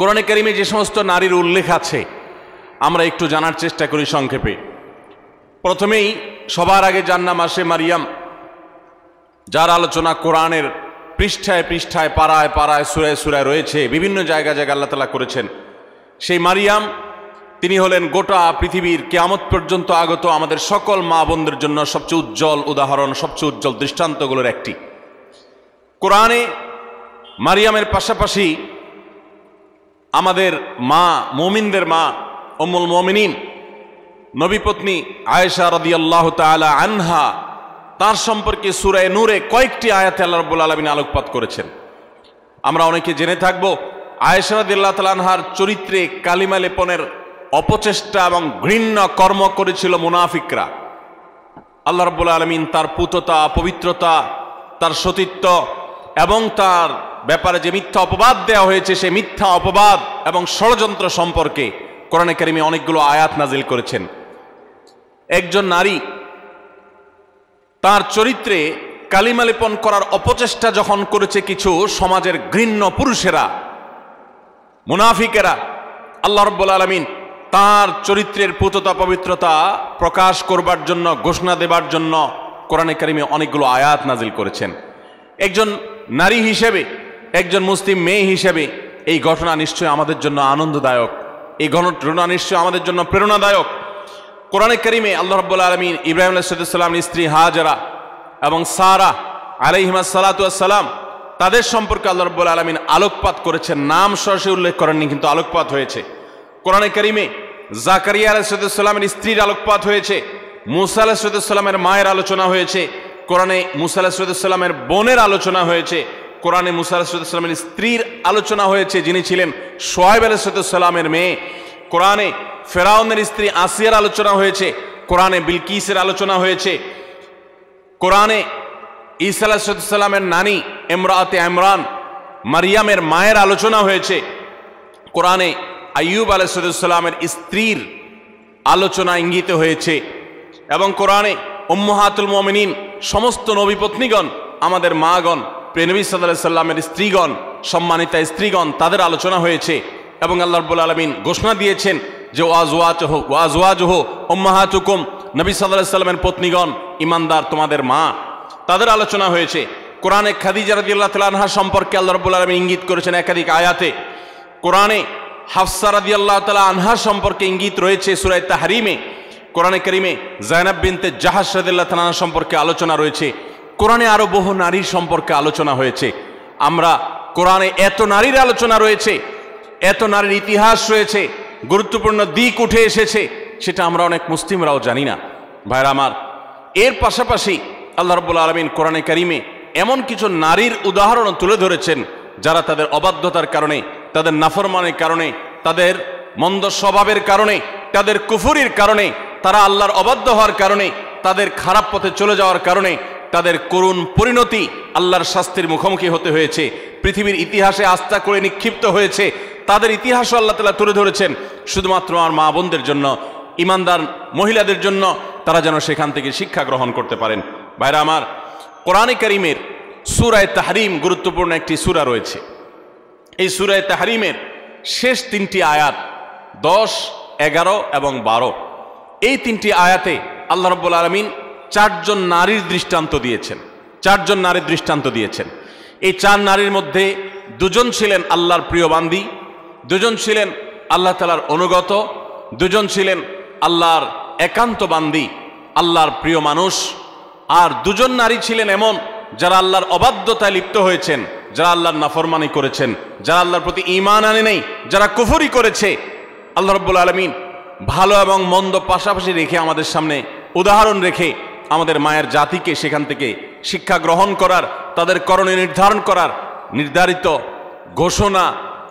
কোরআনে কারিমে যে সমস্ত নারীর উল্লেখ আছে, আমরা একটু জানার চেষ্টা করি সংক্ষেপে। প্রথমেই, সবার আগে যার নাম আসে মারিয়াম, যার আলোচনা কোরআনের পৃষ্ঠায় পৃষ্ঠায়, পাড়ায় পাড়ায়, সুরায় সুরায় রয়েছে, বিভিন্ন জায়গা জায়গা আল্লাহ তালা করেছেন। সেই মারিয়াম, তিনি হলেন গোটা পৃথিবীর কেয়ামত পর্যন্ত আগত আমাদের সকল মা বোনদের জন্য সবচেয়ে উজ্জ্বল উদাহরণ, সবচেয়ে উজ্জ্বল দৃষ্টান্তগুলোর একটি। কোরআনে মারিয়ামের পাশাপাশি আমাদের মা, মোমিনদের মা অমুল মমিনিন নবীপত্নী আয়েশা রদি আল্লাহ তালা আনহা, তার সম্পর্কে সুরায় নূরে কয়েকটি আয়াতে আল্লাহ রব্বুল আলমিন আলোকপাত করেছেন। আমরা অনেকে জেনে থাকব, আয়েশা রদিল্লাহ তালানহার চরিত্রে কালিমা লেপনের অপচেষ্টা এবং ঘৃণ্য কর্ম করেছিল মুনাফিকরা। আল্লাহ রব্বুল আলমিন তার পুততা, পবিত্রতা, তার সতীত্ব এবং তার ব্যাপারে যে মিথ্যা অপবাদ দেওয়া হয়েছে, সে মিথ্যা অপবাদ এবং ষড়যন্ত্র সম্পর্কে কোরআনে কারিমে অনেকগুলো আয়াত নাজিল করেছেন। একজন নারী তার চরিত্রে কালিমালিপন করার অপচেষ্টা যখন করেছে কিছু সমাজের ঘৃণ্য পুরুষেরা, মুনাফিকেরা, আল্লাহ রব্বুল আলমিন তার চরিত্রের পুততা পবিত্রতা প্রকাশ করবার জন্য, ঘোষণা দেবার জন্য কোরআনে কারিমে অনেকগুলো আয়াত নাজিল করেছেন। একজন নারী হিসেবে একজন মুসলিম মেয়ে হিসেবে এই ঘটনা নিশ্চয়ই আমাদের জন্য আনন্দদায়ক। এই ঘটনা নিশ্চয়ই আমাদের জন্য প্রেরণাদায়ক। কোরআনে করিমে আল্লাহ রব্বুল আলমিন ইব্রাহিম আলাইসাল্লামের স্ত্রী হাজারা এবং সারা আলাইহিমা সালাতাম তাদের সম্পর্কে আল্লাহ রব্বুল আলমিন আলোকপাত করেছেন। নাম সরাসরি উল্লেখ করেননি, কিন্তু আলোকপাত হয়েছে। কোরআনে করিমে জাকারিয়া আলাইসাল্লামের স্ত্রীর আলোকপাত হয়েছে, মুসা আলাহ আলাহিসাল্লামের মায়ের আলোচনা হয়েছে, কোরআনে মুসা আলাহিসাল্লামের বোনের আলোচনা হয়েছে কোরআনে মুসা আলাহিসাল্লামের স্ত্রীর আলোচনা হয়েছে, যিনি ছিলেন সোয়েব আলাহিসাল্লামের মেয়ে। কোরআনে ফেরাউনের স্ত্রী আসিয়ার আলোচনা হয়েছে, কোরআনে বিলকিসের আলোচনা হয়েছে। কোরআনে ঈসা আলাহিসাল্লামের নানি এমরাতে ইমরান, মারিয়ামের মায়ের আলোচনা হয়েছে। কোরআনে আইয়ুব আলাইসাল্লামের স্ত্রীর আলোচনা ইঙ্গিত হয়েছে। এবং কোরআনে উম্মহাতুল মমিনিন, সমস্ত নবীপত্নীগণ আমাদের মাগণ প্রেনবী সাল্লাহ সাল্লামের স্ত্রীগণ, সম্মানিতা স্ত্রীগণ, তাদের আলোচনা হয়েছে এবং আল্লাহ রব্বুল আলমিন ঘোষণা দিয়েছেন যে ওয়াজওয়াজ হো ওয়াজওয়াজ হো ওম্মাহাতুকুম নবী সাল্লাহ সাল্লামের পত্নীগণ, ইমানদার তোমাদের মা। তাদের আলোচনা হয়েছে। কোরআনে খাদিজা রাদিয়াল্লাহু তাআলা আনহা সম্পর্কে আল্লাহ রাব্বুল আলামিন ইঙ্গিত করেছেন একাধিক আয়াতে। কোরআনে হাফসা রাদিয়াল্লাহু তালা আনহা সম্পর্কে ইঙ্গিত রয়েছে সূরা তাহরিমে। কোরআনে করিমে জায়নাব বিনতে জাহাজ রাদিয়াল্লাহু তাআলা সম্পর্কে আলোচনা রয়েছে। কোরআনে আরও বহু নারীর সম্পর্কে আলোচনা হয়েছে। আমরা কোরআনে এত নারীর আলোচনা রয়েছে, এত নারীর ইতিহাস রয়েছে, গুরুত্বপূর্ণ দিক উঠে এসেছে, সেটা আমরা অনেক মুসলিমরাও জানি না। ভাইরা আমার, এর পাশাপাশি আল্লাহ রব্বুল আলমিন কোরআনে কারিমে এমন কিছু নারীর উদাহরণ তুলে ধরেছেন, যারা তাদের অবাধ্যতার কারণে, তাদের নাফরমানের কারণে, তাদের মন্দ স্বভাবের কারণে, তাদের কুফুরির কারণে, তারা আল্লাহর অবাধ্য হওয়ার কারণে, তাদের খারাপ পথে চলে যাওয়ার কারণে তাদের করুণ পরিণতি আল্লাহর শাস্তির মুখোমুখি হতে হয়েছে। পৃথিবীর ইতিহাসে আস্থা করে নিক্ষিপ্ত হয়েছে। তাদের ইতিহাসও আল্লাহ তালা তুলে ধরেছেন। শুধুমাত্র আমার মা বোনদের জন্য, ইমানদার মহিলাদের জন্য তারা যেন সেখান থেকে শিক্ষা গ্রহণ করতে পারেন। ভাইরা আমার, কোরআনে করিমের সুরায় তাহারিম গুরুত্বপূর্ণ একটি সুরা রয়েছে। এই সুরায় তাহারিমের শেষ তিনটি আয়াত দশ, এগারো এবং বারো। এই তিনটি আয়াতে আল্লাহ রব্বুল আলমিন চারজন নারীর দৃষ্টান্ত দিয়েছেন। চারজন নারীর দৃষ্টান্ত দিয়েছেন। এই চার নারীর মধ্যে দুজন ছিলেন আল্লাহর প্রিয় বান্দি, দুজন ছিলেন আল্লাহ তালার অনুগত, দুজন ছিলেন আল্লাহর একান্ত বান্দি, আল্লাহর প্রিয় মানুষ। আর দুজন নারী ছিলেন এমন যারা আল্লাহর অবাধ্যতায় লিপ্ত হয়েছেন, যারা আল্লাহর নাফরমানি করেছেন, যারা আল্লাহর প্রতি ইমান আনে নেই, যারা কুফরি করেছে। আল্লাহ রব্বুল আলমিন ভালো এবং মন্দ পাশাপাশি রেখে আমাদের সামনে উদাহরণ রেখে আমাদের মায়ের জাতিকে সেখান থেকে শিক্ষা গ্রহণ করার, তাদের করণে নির্ধারণ করার নির্ধারিত ঘোষণা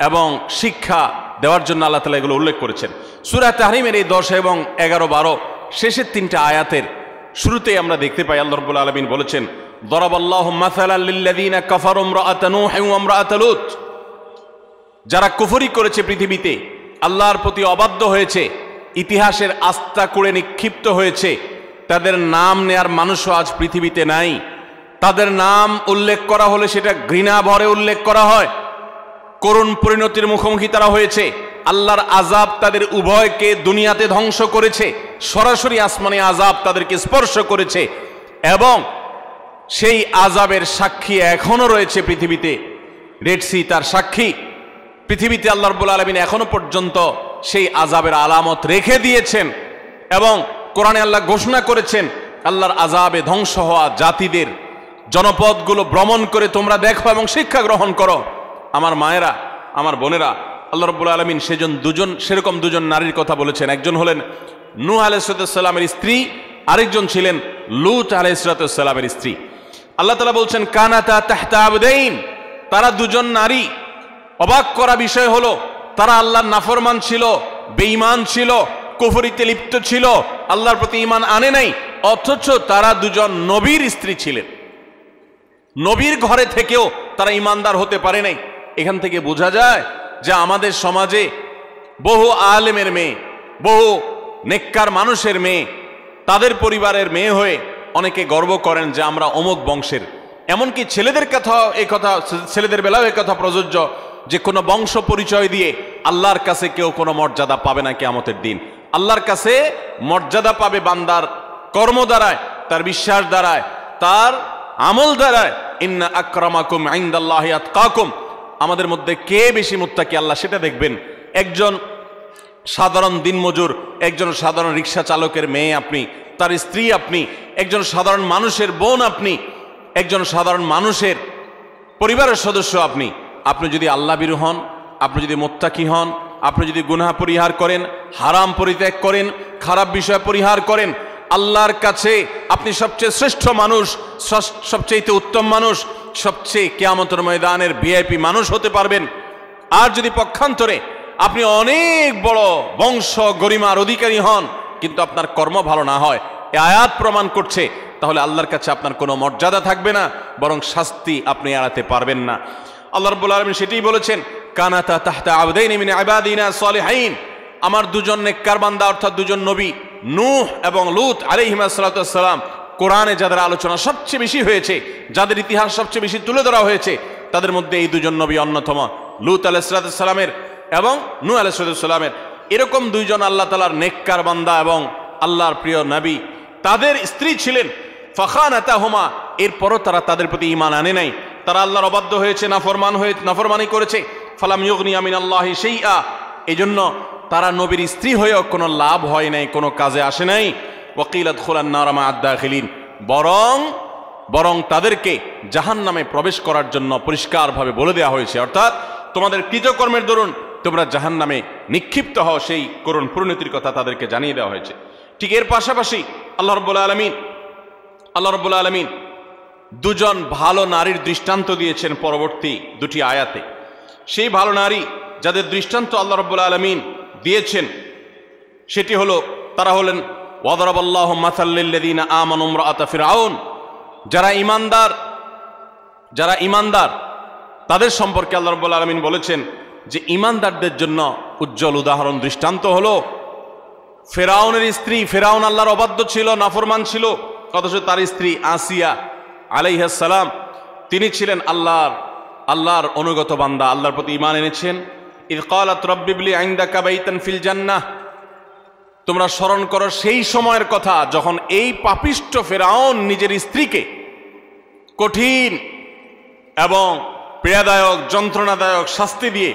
এবং শিক্ষা দেওয়ার জন্য আল্লাহ তালা এগুলো উল্লেখ করেছেন। সুরা তাহরিমের এই দশ এবং এগারো বারো শেষের তিনটা আয়াতের শুরুতেই আমরা দেখতে পাই, আল্লাহ রব্বুল আলমিন বলেছেন যারা কুফরি করেছে পৃথিবীতে, আল্লাহর প্রতি অবাধ্য হয়েছে, ইতিহাসের আস্থা করে নিক্ষিপ্ত হয়েছে তাদের নাম নেয়ার মানুষও আজ পৃথিবীতে নাই। তাদের নাম উল্লেখ করা হলে সেটা ঘৃণা ভরে উল্লেখ করা হয়। করুণ পরিণতির মুখোমুখি তারা হয়েছে। আল্লাহর আজাব তাদের উভয়কে দুনিয়াতে ধ্বংস করেছে। সরাসরি আসমানে আজাব তাদেরকে স্পর্শ করেছে। এবং সেই আজাবের সাক্ষী এখনও রয়েছে পৃথিবীতে। রেডসি তার সাক্ষী। পৃথিবীতে আল্লাহ রব্বুল আলমিন এখনও পর্যন্ত সেই আজাবের আলামত রেখে দিয়েছেন। এবং কোরআনে আল্লাহ ঘোষণা করেছেন, আল্লাহর আজাবে ধ্বংস হওয়া জাতিদের জনপদগুলো ভ্রমণ করে তোমরা দেখো এবং শিক্ষা গ্রহণ করো। আমার মায়েরা, আমার বোনেরা, আল্লাহ রব্বুল আলমিন সেজন দুজন, সেরকম দুজন নারীর কথা বলেছেন। একজন হলেন নূ আলাইসালামের স্ত্রী, আরেকজন ছিলেন লুত আলাইসালামের স্ত্রী। আল্লাহ তালা বলছেন, কানাতা তাহতা আবদাইন তারা দুজন নারী। অবাক করা বিষয় হলো, তারা আল্লাহর নাফরমান ছিল, বেঈমান ছিল কুফরিতে লিপ্ত ছিল, আল্লাহর প্রতি ইমান আনে নাই, অথচ তারা দুজন নবীর স্ত্রী ছিলেন। নবীর ঘরে থেকেও তারা ইমানদার হতে পারে নাই। এখান থেকে বোঝা যায় যে আমাদের সমাজে বহু আলেমের মেয়ে, বহু নেককার মানুষের মেয়ে, তাদের পরিবারের মেয়ে হয়ে অনেকে গর্ব করেন যে আমরা অমুক বংশের। এমনকি ছেলেদের কথা এই কথা, ছেলেদের বেলাও এই কথা প্রযোজ্য যে কোনো বংশ পরিচয় দিয়ে আল্লাহর কাছে কেউ কোনো মর্যাদা পাবে না কেয়ামতের দিন। আল্লাহর কাছে মর্যাদা পাবে বান্দার কর্ম দ্বারায়, তার বিশ্বাস দ্বারায়, তার আমল দ্বারায়। ইন্না আক্রমাকুম আইন্দাল্লাহ আতকাকুম। আমাদের মধ্যে কে বেশি মুত্তাকি আল্লাহ সেটা দেখবেন। একজন সাধারণ দিনমজুর, একজন সাধারণ রিক্সা চালকের মেয়ে আপনি, তার স্ত্রী আপনি, একজন সাধারণ মানুষের বোন আপনি, একজন সাধারণ মানুষের পরিবারের সদস্য আপনি। আপনি যদি আল্লাহ বিরু হন, আপনি যদি মোত্তাকি হন আপনি যদি গুনাহ পরিহার করেন, হারাম পরিত্যাগ করেন, খারাপ বিষয় পরিহার করেন, আল্লাহর কাছে আপনি সবচেয়ে শ্রেষ্ঠ মানুষ সবচেয়ে উত্তম মানুষ, সবচেয়ে কেয়ামতর ময়দানের ভিআইপি মানুষ হতে পারবেন। আর যদি পক্ষান্তরে আপনি অনেক বড় বংশ গরিমার অধিকারী হন, কিন্তু আপনার কর্ম ভালো না হয়, এ আয়াত প্রমাণ করছে, তাহলে আল্লাহর কাছে আপনার কোনো মর্যাদা থাকবে না, বরং শাস্তি আপনি এড়াতে পারবেন না। আল্লাহ রব্বুল আলমিন সেটাই বলেছেন, কানাতা তাহতা আবদাইন ইবাদিনা সলিহাইন। আমার দুজন নেককার বান্দা অর্থাৎ দুজন নবী, নূহ এবং লুত আলাইহিমাসাল্লাম কোরআনে যাদের আলোচনা সবচেয়ে বেশি হয়েছে, যাদের ইতিহাস সবচেয়ে বেশি তুলে ধরা হয়েছে, তাদের মধ্যে এই দুজন নবী অন্যতম, লুত আলাইসালামের এবং নূ আলাইসালামের এরকম দুইজন আল্লাহ তালার নেককার বান্দা এবং আল্লাহর প্রিয় নবী, তাদের স্ত্রী ছিলেন ফখান হোমা এরপরও তারা তাদের প্রতি ইমান আনে নাই। তারা আল্লাহর অবাধ্য হয়েছে, নাফরমান হয়ে, নাফরমানি করেছে। ফালাম ইয়গনি আমিন আল্লাহ সেই আ এই জন্য তারা নবীর স্ত্রী হয়েও কোনো লাভ হয় নাই, কোনো কাজে আসে নাই। ওকিলাত খোলান নারামা আদা খিলিন বরং বরং তাদেরকে জাহান নামে প্রবেশ করার জন্য পরিষ্কারভাবে বলে দেওয়া হয়েছে। অর্থাৎ, তোমাদের কৃতকর্মের দরুন তোমরা জাহান নামে নিক্ষিপ্ত হও, সেই করুণ পরিণতির কথা তাদেরকে জানিয়ে দেওয়া হয়েছে। ঠিক এর পাশাপাশি আল্লাহ রব্বুল আলমিন, আল্লাহ রব্বুল আলমিন দুজন ভালো নারীর দৃষ্টান্ত দিয়েছেন পরবর্তী দুটি আয়াতে। সেই ভালো নারী যাদের দৃষ্টান্ত আল্লাহ রব্বুল আলমিন দিয়েছেন, সেটি হলো, তারা হলেন, ওয়াদরাবাল্লাহ মাসাল্লিল্লাদিন আমান আতা আউন যারা ইমানদার যারা ইমানদার তাদের সম্পর্কে আল্লাহ রব্বুল আলমিন বলেছেন যে ইমানদারদের জন্য উজ্জ্বল উদাহরণ দৃষ্টান্ত হলো ফেরাউনের স্ত্রী ফেরাউন আল্লাহর অবাধ্য ছিল, নাফরমান ছিল, অথচ তার স্ত্রী আসিয়া আলাইহাসালাম তিনি ছিলেন আল্লাহর আল্লাহর অনুগত বান্দা, আল্লাহর প্রতি ইমান এনেছেন। ইরকালাত রব্বিবলি আইন্দা কাবাইতান ফিল জান্নাহ। তোমরা স্মরণ করো সেই সময়ের কথা যখন এই পাপিষ্ট ফেরাউন নিজের স্ত্রীকে কঠিন এবং পীড়াদায়ক, যন্ত্রণাদায়ক শাস্তি দিয়ে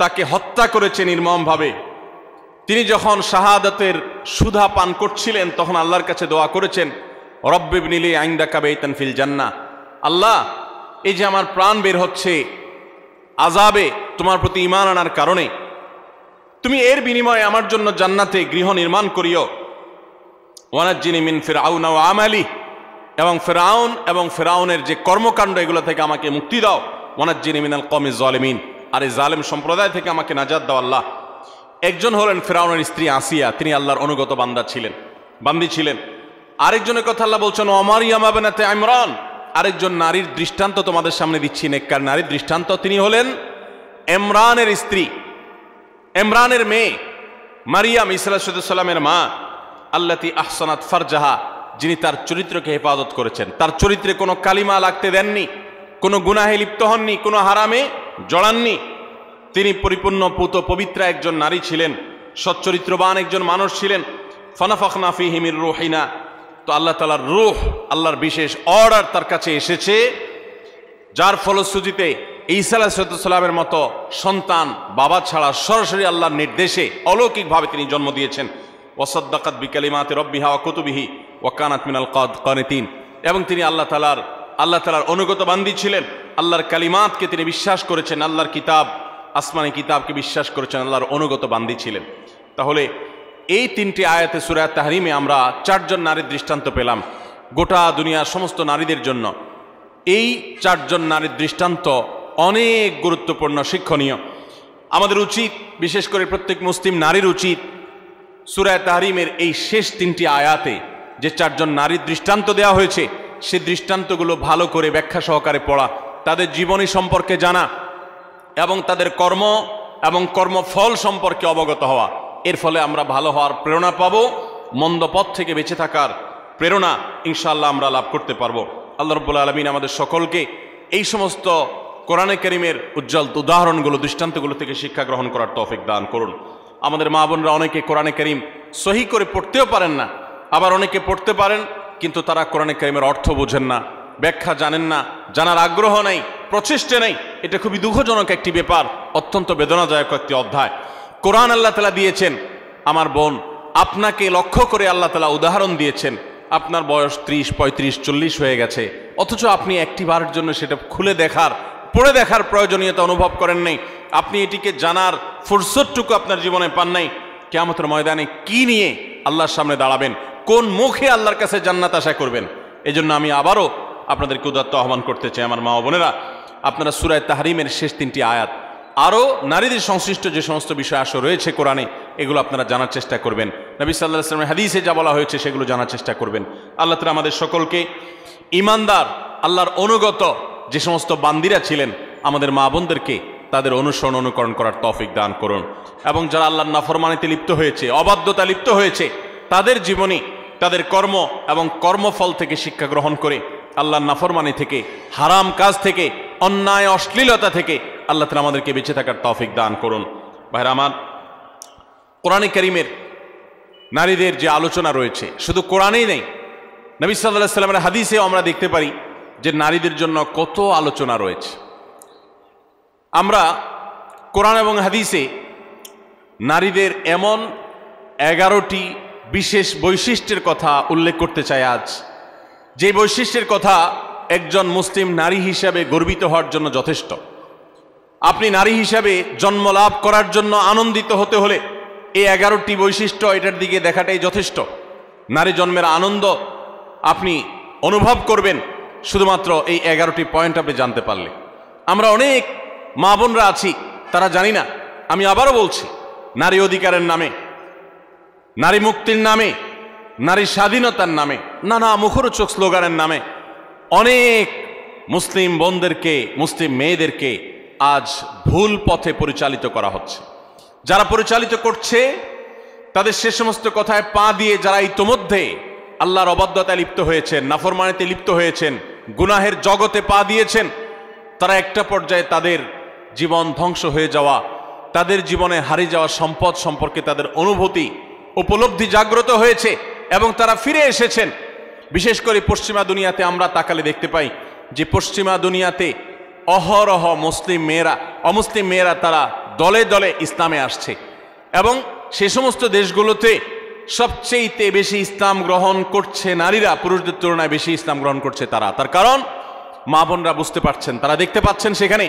তাকে হত্যা করেছে নির্মমভাবে, তিনি যখন শাহাদতের সুধা পান করছিলেন তখন আল্লাহর কাছে দোয়া করেছেন রব্বিব নিলে আইন্দা কাবেইতান ফিল জান্না আল্লাহ, এই যে আমার প্রাণ বের হচ্ছে আজাবে তোমার প্রতি ইমান আনার কারণে, তুমি এর বিনিময়ে আমার জন্য জান্নাতে গৃহ নির্মাণ করিও। ওয়ানাজ্জিনী মিন ফেরাউন আমালি, এবং ফেরাউন এবং ফেরাউনের যে কর্মকাণ্ড, এগুলো থেকে আমাকে মুক্তি দাও। ওয়ানাজ্জিনী মিনাল কমি জলেমিন আর এই জালেম সম্প্রদায় থেকে আমাকে নাজাদ দাও আল্লাহ। একজন হলেন ফেরাউনের স্ত্রী আসিয়া, তিনি আল্লাহর অনুগত বান্দা ছিলেন, বান্দি ছিলেন। আরেকজনের কথা আল্লাহ বলছেন অমারিয়ামাবেনাতে ইমরান। আরেকজন নারীর দৃষ্টান্ত তোমাদের সামনে দিচ্ছি, নেককার নারীর দৃষ্টান্ত। তিনি হলেন এমরানের স্ত্রী এমরানের মেয়ে, মারিয়াম ইসলামের মা, আল্লাতি আহসানাত ফারজাহা, যিনি তার চরিত্রকে হেফাজত করেছেন। তার চরিত্রে কোনো কালিমা লাগতে দেননি, কোনো গুনাহে লিপ্ত হননি, কোনো হারামে জড়াননি। তিনি পরিপূর্ণ, পুত, পবিত্রা একজন নারী ছিলেন, সচ্চরিত্রবান একজন মানুষ ছিলেন। ফনাফখনা ফি হিমির রুহিনা তো আল্লাহ তালার রুহ, আল্লাহর বিশেষ অর্ডার তার কাছে এসেছে, যার ফলশ্রুতিতে ঈসা আলাহিসাল্লামের মতো সন্তান, বাবা ছাড়া সরাসরি আল্লাহর নির্দেশে অলৌকিকভাবে তিনি জন্ম দিয়েছেন। ওসদ্দাকাত বিকালিমাতে রব্বিহা কুতুবিহি ওয়াকানাত মিনাল কদ, কানিতিন। এবং তিনি আল্লাহ তালার আল্লাহ তালার অনুগত বান্দি ছিলেন। আল্লাহর কালিমাতকে তিনি বিশ্বাস করেছেন, আল্লাহর কিতাব, আসমানি কিতাবকে বিশ্বাস করেছেন, আল্লাহর অনুগত বান্দি ছিলেন। তাহলে এই তিনটি আয়াতে সুরায় তাহরিমে আমরা চারজন নারীর দৃষ্টান্ত পেলাম, গোটা দুনিয়ার সমস্ত নারীদের জন্য। এই চারজন নারীর দৃষ্টান্ত অনেক গুরুত্বপূর্ণ, শিক্ষণীয়। আমাদের উচিত, বিশেষ করে প্রত্যেক মুসলিম নারীর উচিত সুরায় তাহরিমের এই শেষ তিনটি আয়াতে যে চারজন নারীর দৃষ্টান্ত দেওয়া হয়েছে, সে দৃষ্টান্তগুলো ভালো করে ব্যাখ্যা সহকারে পড়া, তাদের জীবনী সম্পর্কে জানা এবং তাদের কর্ম এবং কর্মফল সম্পর্কে অবগত হওয়া। এর ফলে আমরা ভালো হওয়ার প্রেরণা পাবো, মন্দ পথ থেকে বেঁচে থাকার প্রেরণা ইনশাআল্লাহ আমরা লাভ করতে পারব। আল্লাহ রব্বুল আলমিন আমাদের সকলকে এই সমস্ত কোরআনে করিমের উজ্জ্বল উদাহরণগুলো, দৃষ্টান্তগুলো থেকে শিক্ষা গ্রহণ করার তৌফিক দান করুন। আমাদের মা বোনরা অনেকে কোরআনে করিম সহি করে পড়তেও পারেন না, আবার অনেকে পড়তে পারেন, কিন্তু তারা কোরআনে করিমের অর্থ বোঝেন না, ব্যাখ্যা জানেন না, জানার আগ্রহ নেই, প্রচেষ্টা নেই। এটা খুবই দুঃখজনক একটি ব্যাপার, অত্যন্ত বেদনাদায়ক একটি অধ্যায়। কোরআন আল্লাহ তালা দিয়েছেন, আমার বোন, আপনাকে লক্ষ্য করে আল্লাহ তালা উদাহরণ দিয়েছেন, আপনার বয়স ত্রিশ, পঁয়ত্রিশ, চল্লিশ হয়ে গেছে, অথচ আপনি একটি বারের জন্য সেটা খুলে দেখার, পড়ে দেখার প্রয়োজনীয়তা অনুভব করেন নাই, আপনি এটিকে জানার ফুরসতটুকু আপনার জীবনে পান নাই, কেয়ামতের ময়দানে কি নিয়ে আল্লাহর সামনে দাঁড়াবেন, কোন মুখে আল্লাহর কাছে জান্নাত আশা করবেন, এজন্য আমি আবারও আপনাদেরকে উদাত্ত আহ্বান করতে চাই, আমার মা বোনেরা, আপনারা সুরায় তাহারিমের শেষ তিনটি আয়াত আরও নারীদের সংশ্লিষ্ট যে সমস্ত বিষয় আসো রয়েছে কোরআনে, এগুলো আপনারা জানার চেষ্টা করবেন। নবী সাল্লাহ আসলামের হাদিসে যা বলা হয়েছে সেগুলো জানার চেষ্টা করবেন। আল্লাহ তালা আমাদের সকলকে ইমানদার আল্লাহর অনুগত যে সমস্ত বান্দিরা ছিলেন, আমাদের মা বোনদেরকে তাদের অনুসরণ অনুকরণ করার তফিক দান করুন। এবং যারা আল্লাহর নাফরমানিতে লিপ্ত হয়েছে, অবাধ্যতা লিপ্ত হয়েছে, তাদের জীবনী, তাদের কর্ম এবং কর্মফল থেকে শিক্ষা গ্রহণ করে, আল্লাহর নাফরমানি থেকে, হারাম কাজ থেকে, অন্যায়, অশ্লীলতা থেকে আল্লাহ তালা আমাদেরকে বেঁচে থাকার তৌফিক দান করুন। ভাইরা আমার, কোরআনে করিমের নারীদের যে আলোচনা রয়েছে, শুধু কোরআনেই নেই, নবী সাল্লাহ সাল্লামের হাদিসেও আমরা দেখতে পারি যে নারীদের জন্য কত আলোচনা রয়েছে। আমরা কোরআন এবং হাদিসে নারীদের এমন এগারোটি বিশেষ বৈশিষ্ট্যের কথা উল্লেখ করতে চাই আজ। যে বৈশিষ্ট্যের কথা একজন মুসলিম নারী হিসাবে গর্বিত হওয়ার জন্য যথেষ্ট। আপনি নারী হিসাবে জন্ম লাভ করার জন্য আনন্দিত হতে হলে এই এগারোটি বৈশিষ্ট্য এটার দিকে দেখাটাই যথেষ্ট। নারী জন্মের আনন্দ আপনি অনুভব করবেন শুধুমাত্র এই এগারোটি পয়েন্ট আপনি জানতে পারলে। আমরা অনেক মা বোনরা আছি, তারা জানি না। আমি আবারও বলছি, নারী অধিকারের নামে, নারী মুক্তির নামে, নারী স্বাধীনতার নামে, নানা মুখরোচক স্লোগানের নামে অনেক মুসলিম বোনদেরকে, মুসলিম মেয়েদেরকে আজ ভুল পথে পরিচালিত করা হচ্ছে। যারা পরিচালিত করছে, তাদের সে সমস্ত কথায় পা দিয়ে যারা ইতোমধ্যে আল্লাহর অবাধ্যতায় লিপ্ত হয়েছেন, নাফরমানিতে লিপ্ত হয়েছেন, গুনাহের জগতে পা দিয়েছেন, তারা একটা পর্যায়ে তাদের জীবন ধ্বংস হয়ে যাওয়া, তাদের জীবনে হারিয়ে যাওয়া সম্পদ সম্পর্কে তাদের অনুভূতি উপলব্ধি জাগ্রত হয়েছে এবং তারা ফিরে এসেছেন। বিশেষ করে পশ্চিমা দুনিয়াতে আমরা তাকালে দেখতে পাই যে পশ্চিমা দুনিয়াতে অহরহ মুসলিম মেয়েরা, অমুসলিম মেয়েরা তারা দলে দলে ইসলামে আসছে। এবং সে সমস্ত দেশগুলোতে সবচেয়েতে বেশি ইসলাম গ্রহণ করছে নারীরা, পুরুষদের তুলনায় বেশি ইসলাম গ্রহণ করছে তারা। তার কারণ, মা বোনরা বুঝতে পারছেন, তারা দেখতে পাচ্ছেন সেখানে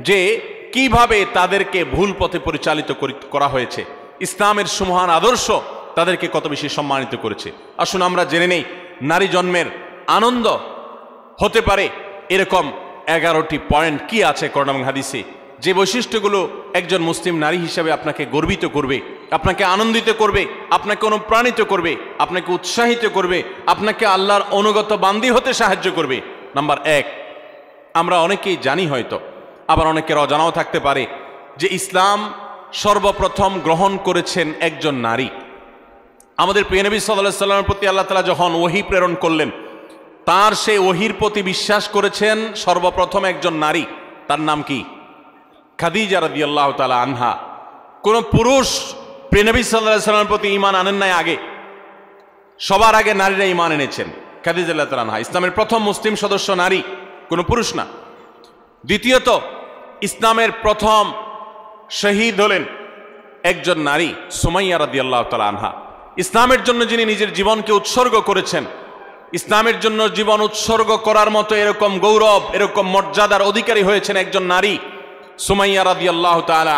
যে কীভাবে তাদেরকে ভুল পথে পরিচালিত করা হয়েছে। ইসলামের সুমহান আদর্শ তাদেরকে কত বেশি সম্মানিত করেছে। আসুন আমরা জেনে নেই, নারী জন্মের আনন্দ হতে পারে এরকম এগারোটি পয়েন্ট কি আছে করোনা এবং হাদিসে? যে বৈশিষ্ট্যগুলো একজন মুসলিম নারী হিসাবে আপনাকে গর্বিত করবে, আপনাকে আনন্দিত করবে, আপনাকে অনুপ্রাণিত করবে, আপনাকে উৎসাহিত করবে, আপনাকে আল্লাহর অনুগত বান্দি হতে সাহায্য করবে। নাম্বার এক, আমরা অনেকেই জানি হয়তো, আবার অনেকের অজানাও থাকতে পারে, যে ইসলাম সর্বপ্রথম গ্রহণ করেছেন একজন নারী। আমাদের প্রিয়নবী সাল্লাহ সাল্লামের প্রতি আল্লাহ তালা যখন ওহি প্রেরণ করলেন তার সেই ওহির প্রতি বিশ্বাস করেছেন সর্বপ্রথম একজন নারী। তার নাম কি? খাদিজা রাদি আল্লাহ তালা আনহা। কোন পুরুষ প্রেনবী সাল্লাহ সাল্লামের প্রতি ইমান আনেন নাই আগে। সবার আগে নারীরা ইমান এনেছেন, খাদিজা আল্লাহ তালা আনহা। ইসলামের প্রথম মুসলিম সদস্য নারী, কোনো পুরুষ না। দ্বিতীয়ত, ইসলামের প্রথম শহীদ হলেন একজন নারী, সুমাইয়া রাদি আল্লাহ তালা আনহা। ইসলামের জন্য যিনি নিজের জীবনকে উৎসর্গ করেছেন ইসলামের জন্য জীবন উৎসর্গ করার মতো এরকম গৌরব, এরকম মর্যাদার অধিকারী হয়েছেন একজন নারী, সুমাইয়া রাদি আল্লাহ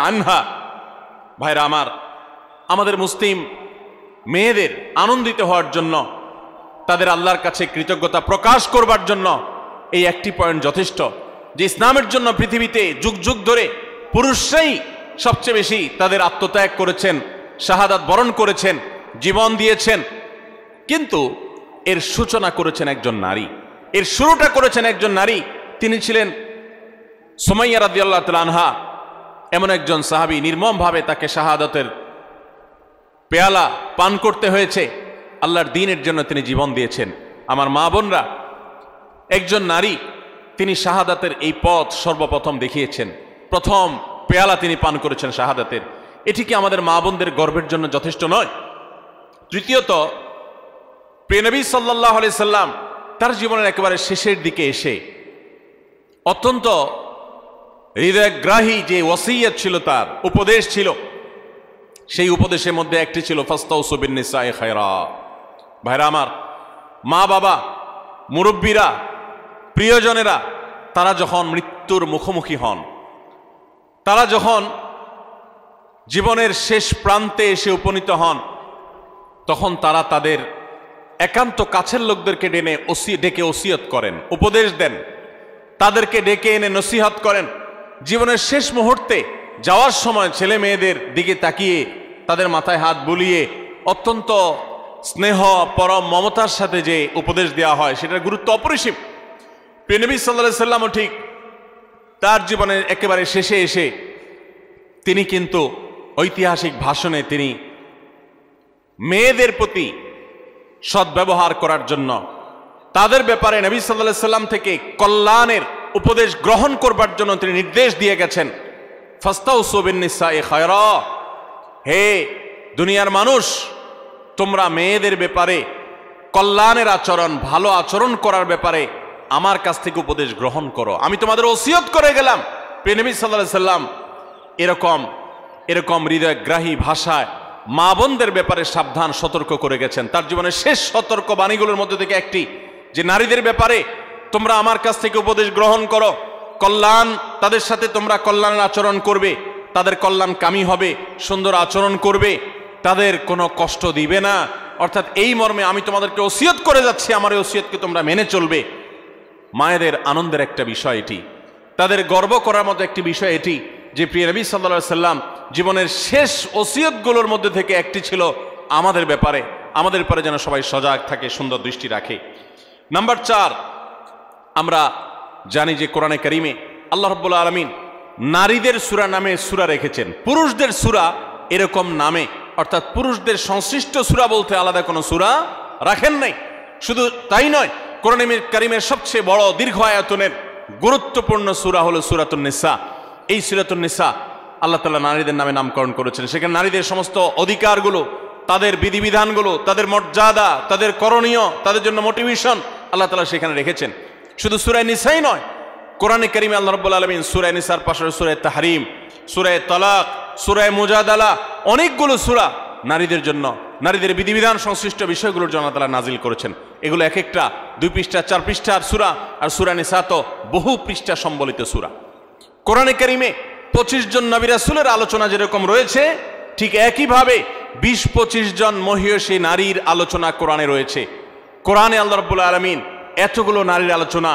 আনহা। ভাইরা আমার, আমাদের মুসলিম মেয়েদের আনন্দিত হওয়ার জন্য, তাদের আল্লাহর কাছে কৃতজ্ঞতা প্রকাশ করবার জন্য এই একটি পয়েন্ট যথেষ্ট, যে ইসলামের জন্য পৃথিবীতে যুগ যুগ ধরে পুরুষরাই সবচেয়ে বেশি তাদের আত্মত্যাগ করেছেন, শাহাদাত বরণ করেছেন, জীবন দিয়েছেন। কিন্তু এর সূচনা করেছেন একজন নারী। এর শুরুটা করেছেন একজন নারী। তিনি ছিলেন সোমাইয়া আল্লাহ আনহা। এমন একজন সাহাবি, নির্মমভাবে তাকে শাহাদতের পেয়ালা পান করতে হয়েছে। আল্লাহর দিনের জন্য তিনি জীবন দিয়েছেন। আমার মা বোনরা, একজন নারী, তিনি শাহাদাতের এই পথ সর্বপ্রথম দেখিয়েছেন। প্রথম পেয়ালা তিনি পান করেছেন শাহাদাতের। এটি কি আমাদের মা বোনদের গর্বের জন্য যথেষ্ট নয়? তৃতীয়ত প্রেনবী সাল্লাহ আলি সাল্লাম তার জীবনের একেবারে শেষের দিকে এসে অত্যন্ত হৃদয়গ্রাহী যে ওসিয়ত ছিল তার, উপদেশ ছিল, সেই উপদেশের মধ্যে একটি ছিল ফাস্তাউসবিনিসায় খায়রা। ভাইরা আমার, মা বাবা, মুরব্বীরা, প্রিয়জনেরা, তারা যখন মৃত্যুর মুখোমুখি হন, তারা যখন জীবনের শেষ প্রান্তে এসে উপনীত হন, তখন তারা তাদের একান্ত কাছের লোকদেরকে ডেনে ওসি, ডেকে ওসিয়ত করেন, উপদেশ দেন। তাদেরকে ডেকে এনে নসিহত করেন। জীবনের শেষ মুহূর্তে যাওয়ার সময় ছেলে মেয়েদের দিকে তাকিয়ে তাদের মাথায় হাত বুলিয়ে অত্যন্ত স্নেহ, পরম মমতার সাথে যে উপদেশ দেওয়া হয়, সেটার গুরুত্ব অপরিসীম। প্রেনবী সাল্লা সাল্লামও ঠিক তার জীবনের একেবারে শেষে এসে তিনি কিন্তু ঐতিহাসিক ভাষণে তিনি মেয়েদের প্রতি সদ্ব্যবহার করার জন্য। তাদের ব্যাপারে নবী সাল্লাহ সাল্লাম থেকে কল্যাণের উপদেশ গ্রহণ করবার জন্য তিনি নির্দেশ দিয়ে গেছেন। ফাস্তাউসবিনিসা এ হে দুনিয়ার মানুষ, তোমরা মেয়েদের ব্যাপারে, কল্যাণের আচরণ, ভালো আচরণ করার ব্যাপারে আমার কাছ থেকে উপদেশ গ্রহণ করো। আমি তোমাদের ওসিয়ত করে গেলাম। প্রেনবী সাল্লাহ সাল্লাম এরকম এরকম হৃদয়গ্রাহী ভাষায় মা বোনদের ব্যাপারে সাবধান, সতর্ক করে গেছেন। তার জীবনের শেষ সতর্ক বাণীগুলোর মধ্যে থেকে একটি, যে নারীদের ব্যাপারে তোমরা আমার কাছ থেকে উপদেশ গ্রহণ করো, কল্যাণ তাদের সাথে তোমরা কল্যাণের আচরণ করবে, তাদের কল্যাণ কামি হবে, সুন্দর আচরণ করবে, তাদের কোনো কষ্ট দিবে না। অর্থাৎ এই মর্মে আমি তোমাদেরকে ওসিয়ত করে যাচ্ছি, আমার এই ওসিয়তকে তোমরা মেনে চলবে। মায়েদের আনন্দের একটা বিষয় এটি। তাদের গর্ব করার মতো একটি বিষয় এটি যে প্রিয় নবী সাল্লা সাল্লাম জীবনের শেষ ওসিয়তগুলোর মধ্যে থেকে একটি ছিল আমাদের ব্যাপারে আমাদের ব্যাপারে যেন সবাই সজাগ থাকে, সুন্দর দৃষ্টি রাখে। নাম্বার চার, আমরা জানি যে কোরআনে করিমে আল্লাহ রব্বুল আলমিন নারীদের সুরা নামে সুরা রেখেছেন। পুরুষদের সুরা এরকম নামে, অর্থাৎ পুরুষদের সংশ্লিষ্ট সুরা বলতে আলাদা কোনো সুরা রাখেন নাই। শুধু তাই নয়, কোরআন করিমের সবচেয়ে বড় দীর্ঘ আয়তনের গুরুত্বপূর্ণ সুরা হলো সুরাতুন নিসা। এই সুরাতুন নিসা আল্লাহ তালা নারীদের নামে নামকরণ করেছেন। সেখানে নারীদের সমস্ত অধিকারগুলো, তাদের বিধিবিধানগুলো, তাদের মর্যাদা, তাদের করণীয়, তাদের জন্য মোটিভেশন আল্লাহ তালা সেখানে রেখেছেন। শুধু সুরায় নিসাই নয়, কোরআনে করিমে আল্লাহ রব্বুল আলমিন সুরায় নিসার পাশে সুরায় তাহারিম সুরায় তালাক সুরায় মুজাদালা অনেকগুলো সুরা নারীদের জন্য, নারীদের বিধিবিধান সংশ্লিষ্ট বিষয়গুলোর জন্য তারা নাজিল করেছেন। এগুলো এক একটা, দুই পৃষ্ঠা, চার পৃষ্ঠার সুরা, আর সুরা নিসা তো বহু পৃষ্ঠা সম্বলিত সুরা। কোরআনে কারিমে পঁচিশ জন নবী রাসুলের আলোচনা যেরকম রয়েছে, ঠিক একইভাবে বিশ পঁচিশ জন মহিয়সী নারীর আলোচনা কোরআনে রয়েছে। কোরআনে আল্লাহ রব্বুল আলমিন এতগুলো নারীর আলোচনা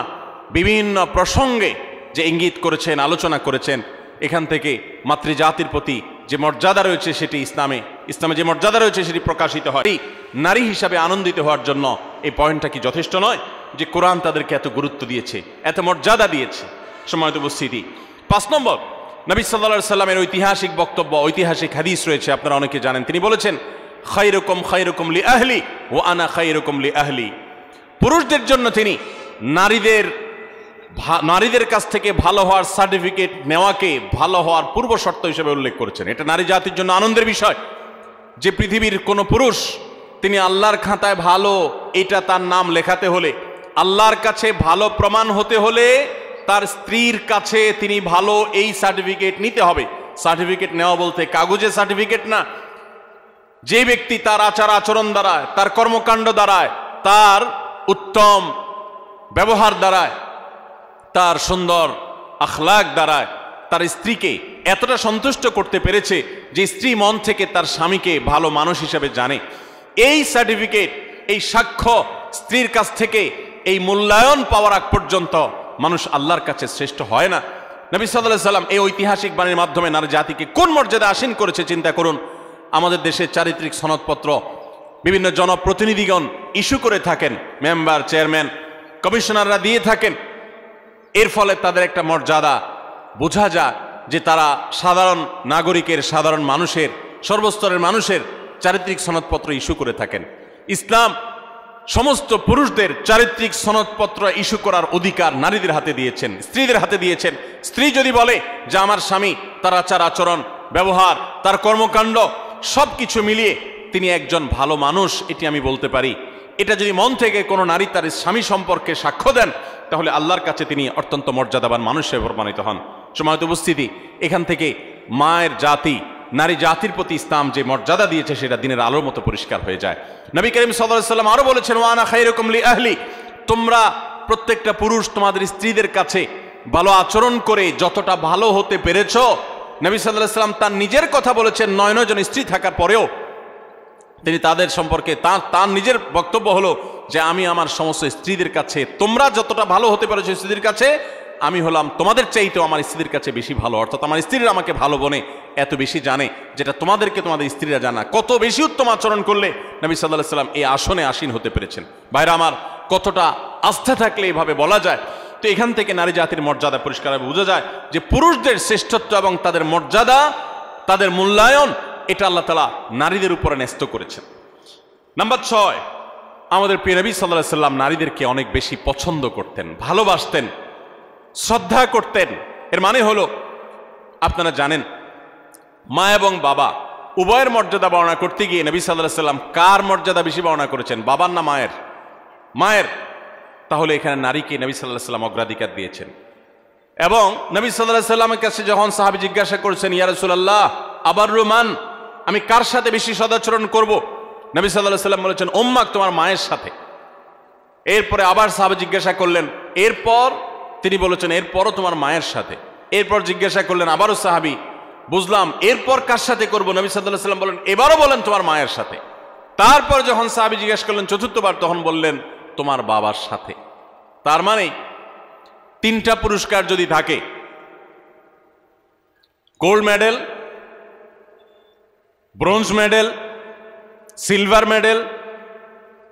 বিভিন্ন প্রসঙ্গে যে ইঙ্গিত করেছেন, আলোচনা করেছেন, এখান থেকে মাতৃজাতির প্রতি যে মর্যাদা রয়েছে সেটি ইসলামে ইসলামে যে মর্যাদা রয়েছে সেটি প্রকাশিত হয়। নারী হিসাবে আনন্দিত হওয়ার জন্য এই পয়েন্টটা কি যথেষ্ট নয়? যে কোরআন তাদেরকে এত গুরুত্ব দিয়েছে, এত মর্যাদা দিয়েছে। সময়ত উপস্থিতি পাঁচ নম্বর, নবী সাল্লা সাল্লামের ঐতিহাসিক বক্তব্য, ঐতিহাসিক হাদিস রয়েছে, আপনারা অনেকে জানেন। তিনি বলেছেন খাইরকম খাইরকম লি আহলি ও আনা খাইরকম লি আহলি। পুরুষদের জন্য তিনি নারীদের নারীদের কাছ থেকে ভালো হওয়ার সার্টিফিকেট নেওয়াকে ভালো হওয়ার পূর্ব শর্ত হিসেবে উল্লেখ করেছেন। এটা নারী জাতির জন্য আনন্দের বিষয়। যে পৃথিবীর কোনো পুরুষ, তিনি আল্লাহর খাতায় ভালো, এটা তার নাম লেখাতে হলে, আল্লাহর কাছে ভালো প্রমাণ হতে হলে তার স্ত্রীর কাছে তিনি ভালো এই সার্টিফিকেট নিতে হবে। সার্টিফিকেট নেওয়া বলতে কাগজে সার্টিফিকেট না। যে ব্যক্তি তার আচার আচরণ দ্বারায়, তার কর্মকাণ্ড দ্বারায়, তার উত্তম ব্যবহার দ্বারায়, তার সুন্দর আখলাক দ্বারায় তার স্ত্রীকে এতটা সন্তুষ্ট করতে পেরেছে যে স্ত্রী মন থেকে তার স্বামীকে ভালো মানুষ হিসেবে জানে। এই সার্টিফিকেট, এই সাক্ষ্য স্ত্রীর কাছ থেকে এই মূল্যায়ন পাওয়ার আগ পর্যন্ত মানুষ আল্লাহর কাছে শ্রেষ্ঠ হয় না। নবী সাল্লাহ সাল্লাম এই ঐতিহাসিক বাণীর মাধ্যমে নারী জাতিকে কোন মর্যাদা আসীন করেছে চিন্তা করুন। আমাদের দেশের চারিত্রিক সনদপত্র বিভিন্ন জনপ্রতিনিধিগণ ইস্যু করে থাকেন, মেম্বার, চেয়ারম্যান, কমিশনাররা দিয়ে থাকেন। এর ফলে তাদের একটা মর্যাদা বোঝা যায় যে তারা সাধারণ নাগরিকের, সাধারণ মানুষের, সর্বস্তরের মানুষের চারিত্রিক সনদপত্র ইস্যু করে থাকেন। ইসলাম সমস্ত পুরুষদের চারিত্রিক সনদপত্র ইস্যু করার অধিকার নারীদের হাতে দিয়েছেন, স্ত্রীদের হাতে দিয়েছেন। স্ত্রী যদি বলে যে আমার স্বামী, তার আচার, আচরণ, ব্যবহার, তার কর্মকাণ্ড সব কিছু মিলিয়ে তিনি একজন ভালো মানুষ, এটি আমি বলতে পারি। এটা যদি মন থেকে কোনো নারী তার স্বামী সম্পর্কে সাক্ষ্য দেন, তাহলে আল্লাহর কাছে তিনি অত্যন্ত মর্যাদাবান মানুষ হিসেবে প্রমাণিত হন। সময়ত উপস্থিতি। এখান থেকে মায়ের জাতি নারী জাতির প্রতি ইসলাম যে মর্যাদা দিয়েছে, সেটা দিনের আলোর মতো পরিষ্কার হয়ে যায়। নবী করিম সাল্লাম আরও বলেছেন ওয়ানা খাইরকম লি আহলি তোমরা প্রত্যেকটা পুরুষ তোমাদের স্ত্রীদের কাছে ভালো আচরণ করে যতটা ভালো হতে পেরেছ, নবী সাল্লাহ সাল্লাম তার নিজের কথা বলেছেন, নয় নয় জন স্ত্রী থাকার পরেও তিনি তাদের সম্পর্কে তার তার নিজের বক্তব্য হলো যে, আমি আমার সমস্ত স্ত্রীদের কাছে, তোমরা যতটা ভালো হতে পারছ স্ত্রীদের কাছে আমি হলাম তোমাদের চাইতেও আমার স্ত্রীর কাছে বেশি ভালো। অর্থাৎ আমার স্ত্রীরা আমাকে ভালো বনে এত বেশি জানে যেটা তোমাদেরকে তোমাদের স্ত্রীরা জানা কত বেশি উত্তম আচরণ করলে নবী সাল্লাহ সাল্লাম এই আসনে আসীন হতে পেরেছেন। বাইরে আমার, কতটা আস্থা থাকলে এভাবে বলা যায়? তো এখান থেকে নারী জাতির মর্যাদা পরিষ্কারভাবে বোঝা যায় যে পুরুষদের শ্রেষ্ঠত্ব এবং তাদের মর্যাদা, তাদের মূল্যায়ন, এটা আল্লাহ তালা নারীদের উপরে ন্যস্ত করেছেন। নাম্বার ছয়, আমাদের প্রিয় সাল্লাহ সাল্লাম নারীদেরকে অনেক বেশি পছন্দ করতেন, ভালোবাসতেন। শ্রদ্ধা করতেন। এর মানে হলো, আপনারা জানেন, মা এবং বাবা উভয়ের মর্যাদা বর্ণনা করতে গিয়ে নবী সাল্লাহ সাল্লাম কার মর্যাদা বেশি বর্ণনা করেছেন, বাবার না মায়ের? মায়ের। তাহলে এখানে নারীকে নবী সাল্লাহ সাল্লাম অগ্রাধিকার দিয়েছেন। এবং নবী সাল্লাহ সাল্লামের কাছে যখন সাহাবি জিজ্ঞাসা করেছেন ইয়ারসুল্লাহ আবার রুমান আমি কার সাথে বেশি সদাচরণ করব? নবী সাল্লাহ সাল্লাম বলেছেন ওম্মাক তোমার মায়ের সাথে। এরপরে আবার সাহাবি জিজ্ঞাসা করলেন, এরপর তিনি বলেছেন, এরপরও তোমার মায়ের সাথে। এরপর জিজ্ঞাসা করলেন, আবারও সাহাবি, বুঝলাম, এরপর কার সাথে করব? নবী সাল্লাহ সাল্লাম বলেন, এবারও বলেন তোমার মায়ের সাথে। তারপর যখন সাহাবি জিজ্ঞাসা করলেন, চতুর্থবার তখন বললেন, তোমার বাবার সাথে। তার মানে তিনটা পুরস্কার যদি থাকে, gold medal, bronze medal, silver medal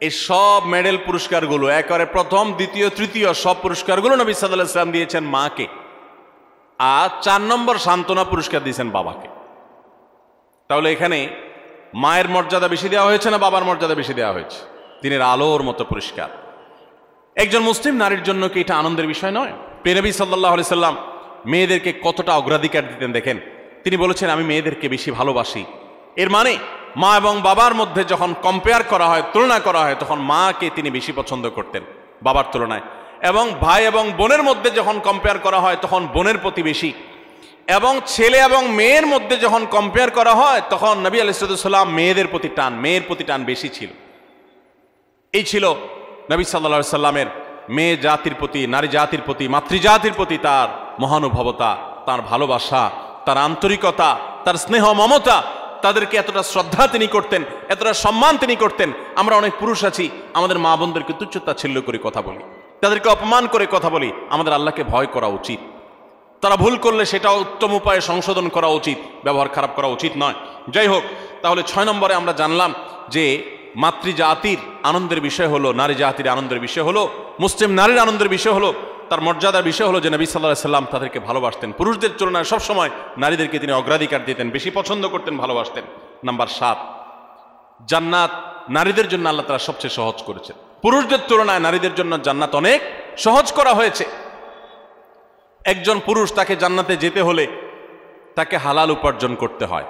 এই সব মেডেল পুরস্কারগুলো, একবারে প্রথম, দ্বিতীয়, তৃতীয় সব পুরস্কারগুলো নবী সাল্লাহ ইসলাম দিয়েছেন মাকে। আর চার নম্বর সান্ত্বনা পুরস্কার দিয়েছেন বাবাকে। তাহলে এখানে মায়ের মর্যাদা বেশি দেওয়া হয়েছে না বাবার মর্যাদা বেশি দেওয়া হয়েছে? দিনের আলোর মতো পুরস্কার। একজন মুসলিম নারীর জন্য কি এটা আনন্দের বিষয় নয়? প্রেনবী সাল্লাহ সাল্লাম মেয়েদেরকে কতটা অগ্রাধিকার দিতেন দেখেন। তিনি বলেছেন, আমি মেয়েদেরকে বেশি ভালোবাসি। এর মানে মা এবং বাবার মধ্যে যখন কম্পেয়ার করা হয়, তুলনা করা হয়, তখন মাকে তিনি বেশি পছন্দ করতেন, বাবার তুলনায়। এবং ভাই এবং বোনের মধ্যে যখন কম্পেয়ার করা হয়, তখন বোনের প্রতি বেশি। এবং ছেলে এবং মেয়ের মধ্যে যখন কম্পেয়ার করা হয়, তখন নবী আলিসাল্লাম মেয়েদের প্রতি টান, মেয়ের প্রতি টান বেশি ছিল। এই ছিল নবী সাল্লা সাল্লামের মেয়ে জাতির প্রতি, নারী জাতির প্রতি, মাতৃজাতির প্রতি তার মহানুভবতা, তার ভালোবাসা, তার আন্তরিকতা, তার স্নেহ মমতা তাদেরকে এতটা শ্রদ্ধা তিনি করতেন, এতটা সম্মান তিনি করতেন। আমরা অনেক পুরুষ আছি, আমাদের মা বোনদেরকে তুচ্ছতা ছিল্ল করে কথা বলি। তাদেরকে অপমান করে কথা বলি, আমাদের আল্লাহকে ভয় করা উচিত। তারা ভুল করলে সেটা উত্তম উপায়ে সংশোধন করা উচিত, ব্যবহার খারাপ করা উচিত নয়। যাই হোক, তাহলে ছয় নম্বরে আমরা জানলাম যে মাতৃজাতির আনন্দের বিষয় হলো, নারী জাতির আনন্দের বিষয় হলো, মুসলিম নারীর আনন্দের বিষয় হলো, তার মর্যাদার বিষয় হলো যে নবী সাল্লাহ সাল্লাম তাদেরকে ভালোবাসতেন। পুরুষদের তুলনায় সবসময় নারীদেরকে তিনি অগ্রাধিকার দিতেন, বেশি পছন্দ করতেন, ভালোবাসতেন। নাম্বার সাত, জান্নাত নারীদের জন্য আল্লাহ তারা সবচেয়ে সহজ করেছেন। পুরুষদের তুলনায় নারীদের জন্য জান্নাত অনেক সহজ করা হয়েছে। একজন পুরুষ তাকে জান্নাতে যেতে হলে তাকে হালাল উপার্জন করতে হয়।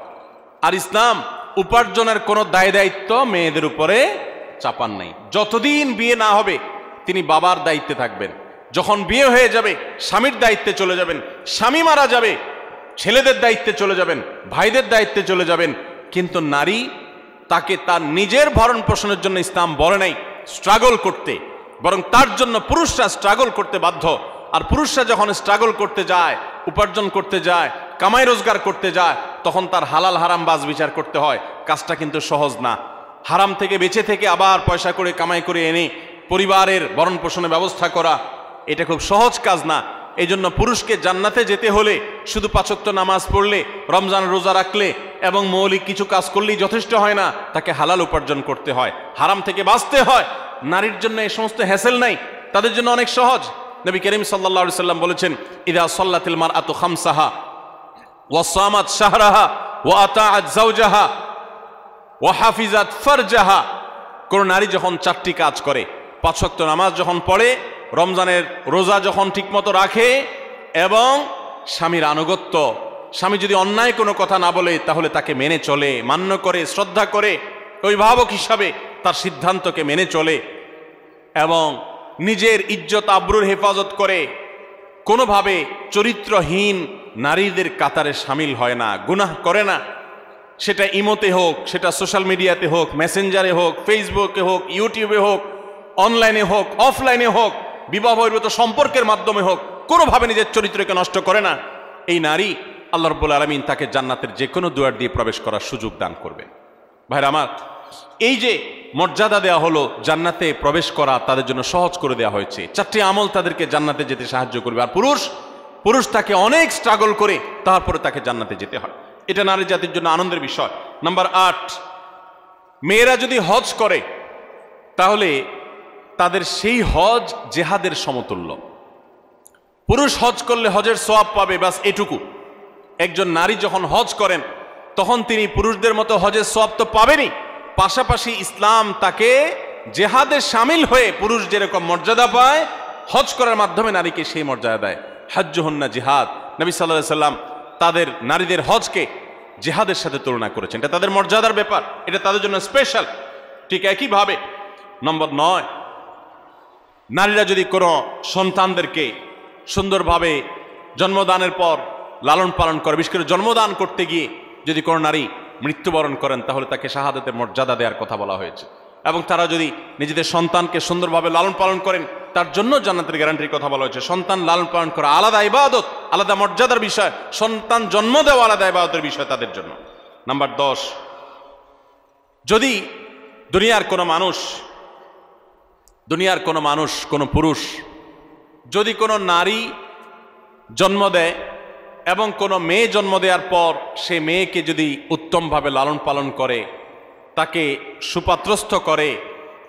আর ইসলাম উপার্জনের কোনো দায় দায়িত্ব মেয়েদের উপরে চাপান নাই। যতদিন বিয়ে না হবে, তিনি বাবার দায়িত্বে থাকবেন। যখন বিয়ে হয়ে যাবে, স্বামীর দায়িত্বে চলে যাবেন, স্বামী মারা যাবে, ছেলেদের দায়িত্বে চলে যাবেন, ভাইদের দায়িত্বে চলে যাবেন। কিন্তু নারী তাকে তার নিজের ভরণ পোষণের জন্য ইসলাম বলে নাই স্ট্রাগল করতে। বরং তার জন্য পুরুষরা স্ট্রাগল করতে বাধ্য। আর পুরুষরা যখন স্ট্রাগল করতে যায়, উপার্জন করতে যায়, কামাই রোজগার করতে যায় তখন তার হালাল হারাম বাজ বিচার করতে হয়। কাজটা কিন্তু সহজ না। হারাম থেকে বেঁচে থেকে আবার পয়সা করে, কামাই করে এনে পরিবারের ভরণ পোষণের ব্যবস্থা করা, এটা খুব সহজ কাজ না। এই জন্য পুরুষকে জান্নাতে যেতে হলে শুধু পাচক্ত নামাজ পড়লে, রমজান রোজা রাখলে এবং মৌলিক কিছু কাজ করলেই যথেষ্ট হয় না, তাকে হালাল উপার্জন করতে হয়। হারাম থেকে বাঁচতে হয়। নারীর জন্য এই সমস্ত হ্যাসেল নাই। তাদের জন্য অনেক সহজ। নবী করিম সাল্লা সাল্লাম বলেছেন, ইদা সাল্লাতিল মার আতু খামসাহা। ওয়াসামাত শাহরাহা ওয়া আতাআত জাওজাহা ওয়া হাফিজাত ফারজাহা কোন নারী যখন চারটি কাজ করে পাঁচ ওয়াক্ত নামাজ যখন পড়ে, রমজানের রোজা যখন ঠিকমতো রাখে এবং স্বামীর আনুগত্য, স্বামী যদি অন্যায় কোনো কথা না বলে তাহলে তাকে মেনে চলে, মান্য করে, শ্রদ্ধা করে, অভিভাবক হিসাবে তার সিদ্ধান্তকে মেনে চলে এবং নিজের ইজ্জত, আব্রুর হেফাজত করে, কোনোভাবে চরিত্রহীন নারীদের কাতারে সামিল হয় না, গুনাহ করে না। সেটা ইমোতে হোক, সেটা সোশ্যাল মিডিয়াতে হোক, মেসেঞ্জারে হোক, ফেসবুকে হোক, ইউটিউবে হোক, অনলাইনে হোক, অফলাইনে হোক বিবাহ বহির্ভূত সম্পর্কের মাধ্যমে হোক, কোনোভাবে নিজের চরিত্রকে নষ্ট করে না। এই নারী আল্লাহ রব্বুল আলমিন তাকে জান্নাতের যে কোনো দুয়ার দিয়ে প্রবেশ করার সুযোগ দান করবে ভাইরা আমার, এই যে মর্যাদা দেওয়া হলো জান্নাতে প্রবেশ করা তাদের জন্য সহজ করে দেওয়া হয়েছে, চারটি আমল তাদেরকে জান্নাতে যেতে সাহায্য করবে। আর পুরুষ পুরুষ তাকে অনেক স্ট্রাগল করে তারপরে তাকে জান্নাতে যেতে হয়। এটা নারী জাতির জন্য আনন্দের বিষয়। নাম্বার আট, মেয়েরা যদি হজ করে, তাহলে তাদের সেই হজ জেহাদের সমতুল্য। পুরুষ হজ করলে হজের সোয়াব পাবে বাস এটুকু। একজন নারী যখন হজ করেন, তখন তিনি পুরুষদের মতো হজের সোয়াব তো পাবেনই। পাশাপাশি ইসলাম তাকে জেহাদে সামিল হয়ে পুরুষ যেরকম মর্যাদা পায়, হজ করার মাধ্যমে নারীকে সেই মর্যাদা দেয়। হাজ্জহন্না জিহাদ। নবী সাল্লাহ সাল্লাম তাদের নারীদের হজকে জেহাদের সাথে তুলনা করেছেন। এটা তাদের মর্যাদার ব্যাপার। এটা তাদের জন্য স্পেশাল ঠিক একইভাবে, নম্বর নয়, নারীরা যদি কোনো সন্তানদেরকে সুন্দরভাবে জন্মদানের পর লালন পালন করে, বিশেষ করে জন্মদান করতে গিয়ে যদি কোনো নারী মৃত্যুবরণ করেন, তাহলে তাকে শাহাদাতের মর্যাদা দেওয়ার কথা বলা হয়েছে। এবং তারা যদি নিজেদের সন্তানকে সুন্দরভাবে লালন পালন করেন তার জন্য জান্নাতের গ্যারান্টির কথা বলা হয়েছে। সন্তান লালন পালন করা আলাদা ইবাদত, আলাদা মর্যাদার বিষয়। সন্তান জন্ম দেওয়া আলাদা ইবাদতের বিষয় তাদের জন্য। নাম্বার দশ, যদি দুনিয়ার কোনো মানুষ, দুনিয়ার কোনো মানুষ, কোনো পুরুষ, যদি কোনো নারী জন্ম দেয় এবং কোনো মেয়ে জন্ম দেওয়ার পর সে মেয়েকে যদি উত্তমভাবে লালন পালন করে, তাকে সুপাত্রস্থ করে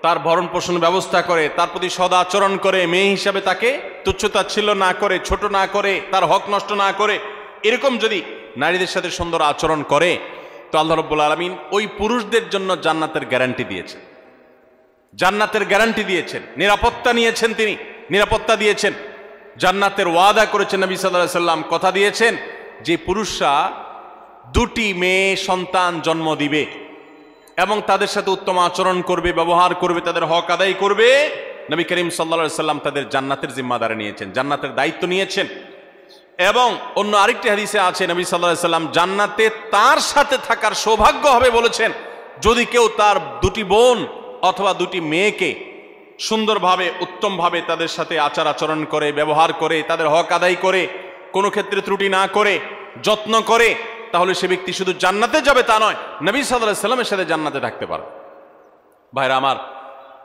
তার ভরণ পোষণ ব্যবস্থা করে, তার প্রতি সদাচরণ করে, মেয়ে হিসাবে তাকে তুচ্ছতাচ্ছিল্য না করে, ছোট না করে, তার হক নষ্ট না করে, এরকম যদি নারীদের সাথে সুন্দর আচরণ করে, তো আল্লাহ রব্বুল আলমিন ওই পুরুষদের জন্য জান্নাতের গ্যারান্টি দিয়েছে জান্নাতের গ্যারান্টি দিয়েছেন। নিরাপত্তা নিয়েছেন তিনি, নিরাপত্তা দিয়েছেন। জান্নাতের ওয়াদা করেছেন নবী সাল্লাহ সাল্লাম কথা দিয়েছেন যে পুরুষরা দুটি মেয়ে সন্তান জন্ম দিবে। এবং তাদের সাথে উত্তম আচরণ করবে, ব্যবহার করবে, তাদের হক আদায় করবে। নবী করিম সাল্লা সাল্লাম তাদের জান্নাতের জিম্মাদারে নিয়েছেন, জান্নাতের দায়িত্ব নিয়েছেন। এবং অন্য আরেকটি হাদিসে আছে, নবী সাল্লাহ সাল্লাম জান্নাতে তার সাথে থাকার সৌভাগ্য হবে বলেছেন। যদি কেউ তার দুটি বোন অথবা দুটি মেয়েকে সুন্দরভাবে, উত্তমভাবে তাদের সাথে আচার আচরণ করে, ব্যবহার করে, তাদের হক আদায় করে, কোনো ক্ষেত্রে ত্রুটি না করে, যত্ন করে তাহলে সে ব্যক্তি শুধু জান্নাতে যাবে তা নয়, নবী সাল্লাহ সাল্লামের সাথে জান্নাতে থাকতে পারে। ভাইরা আমার,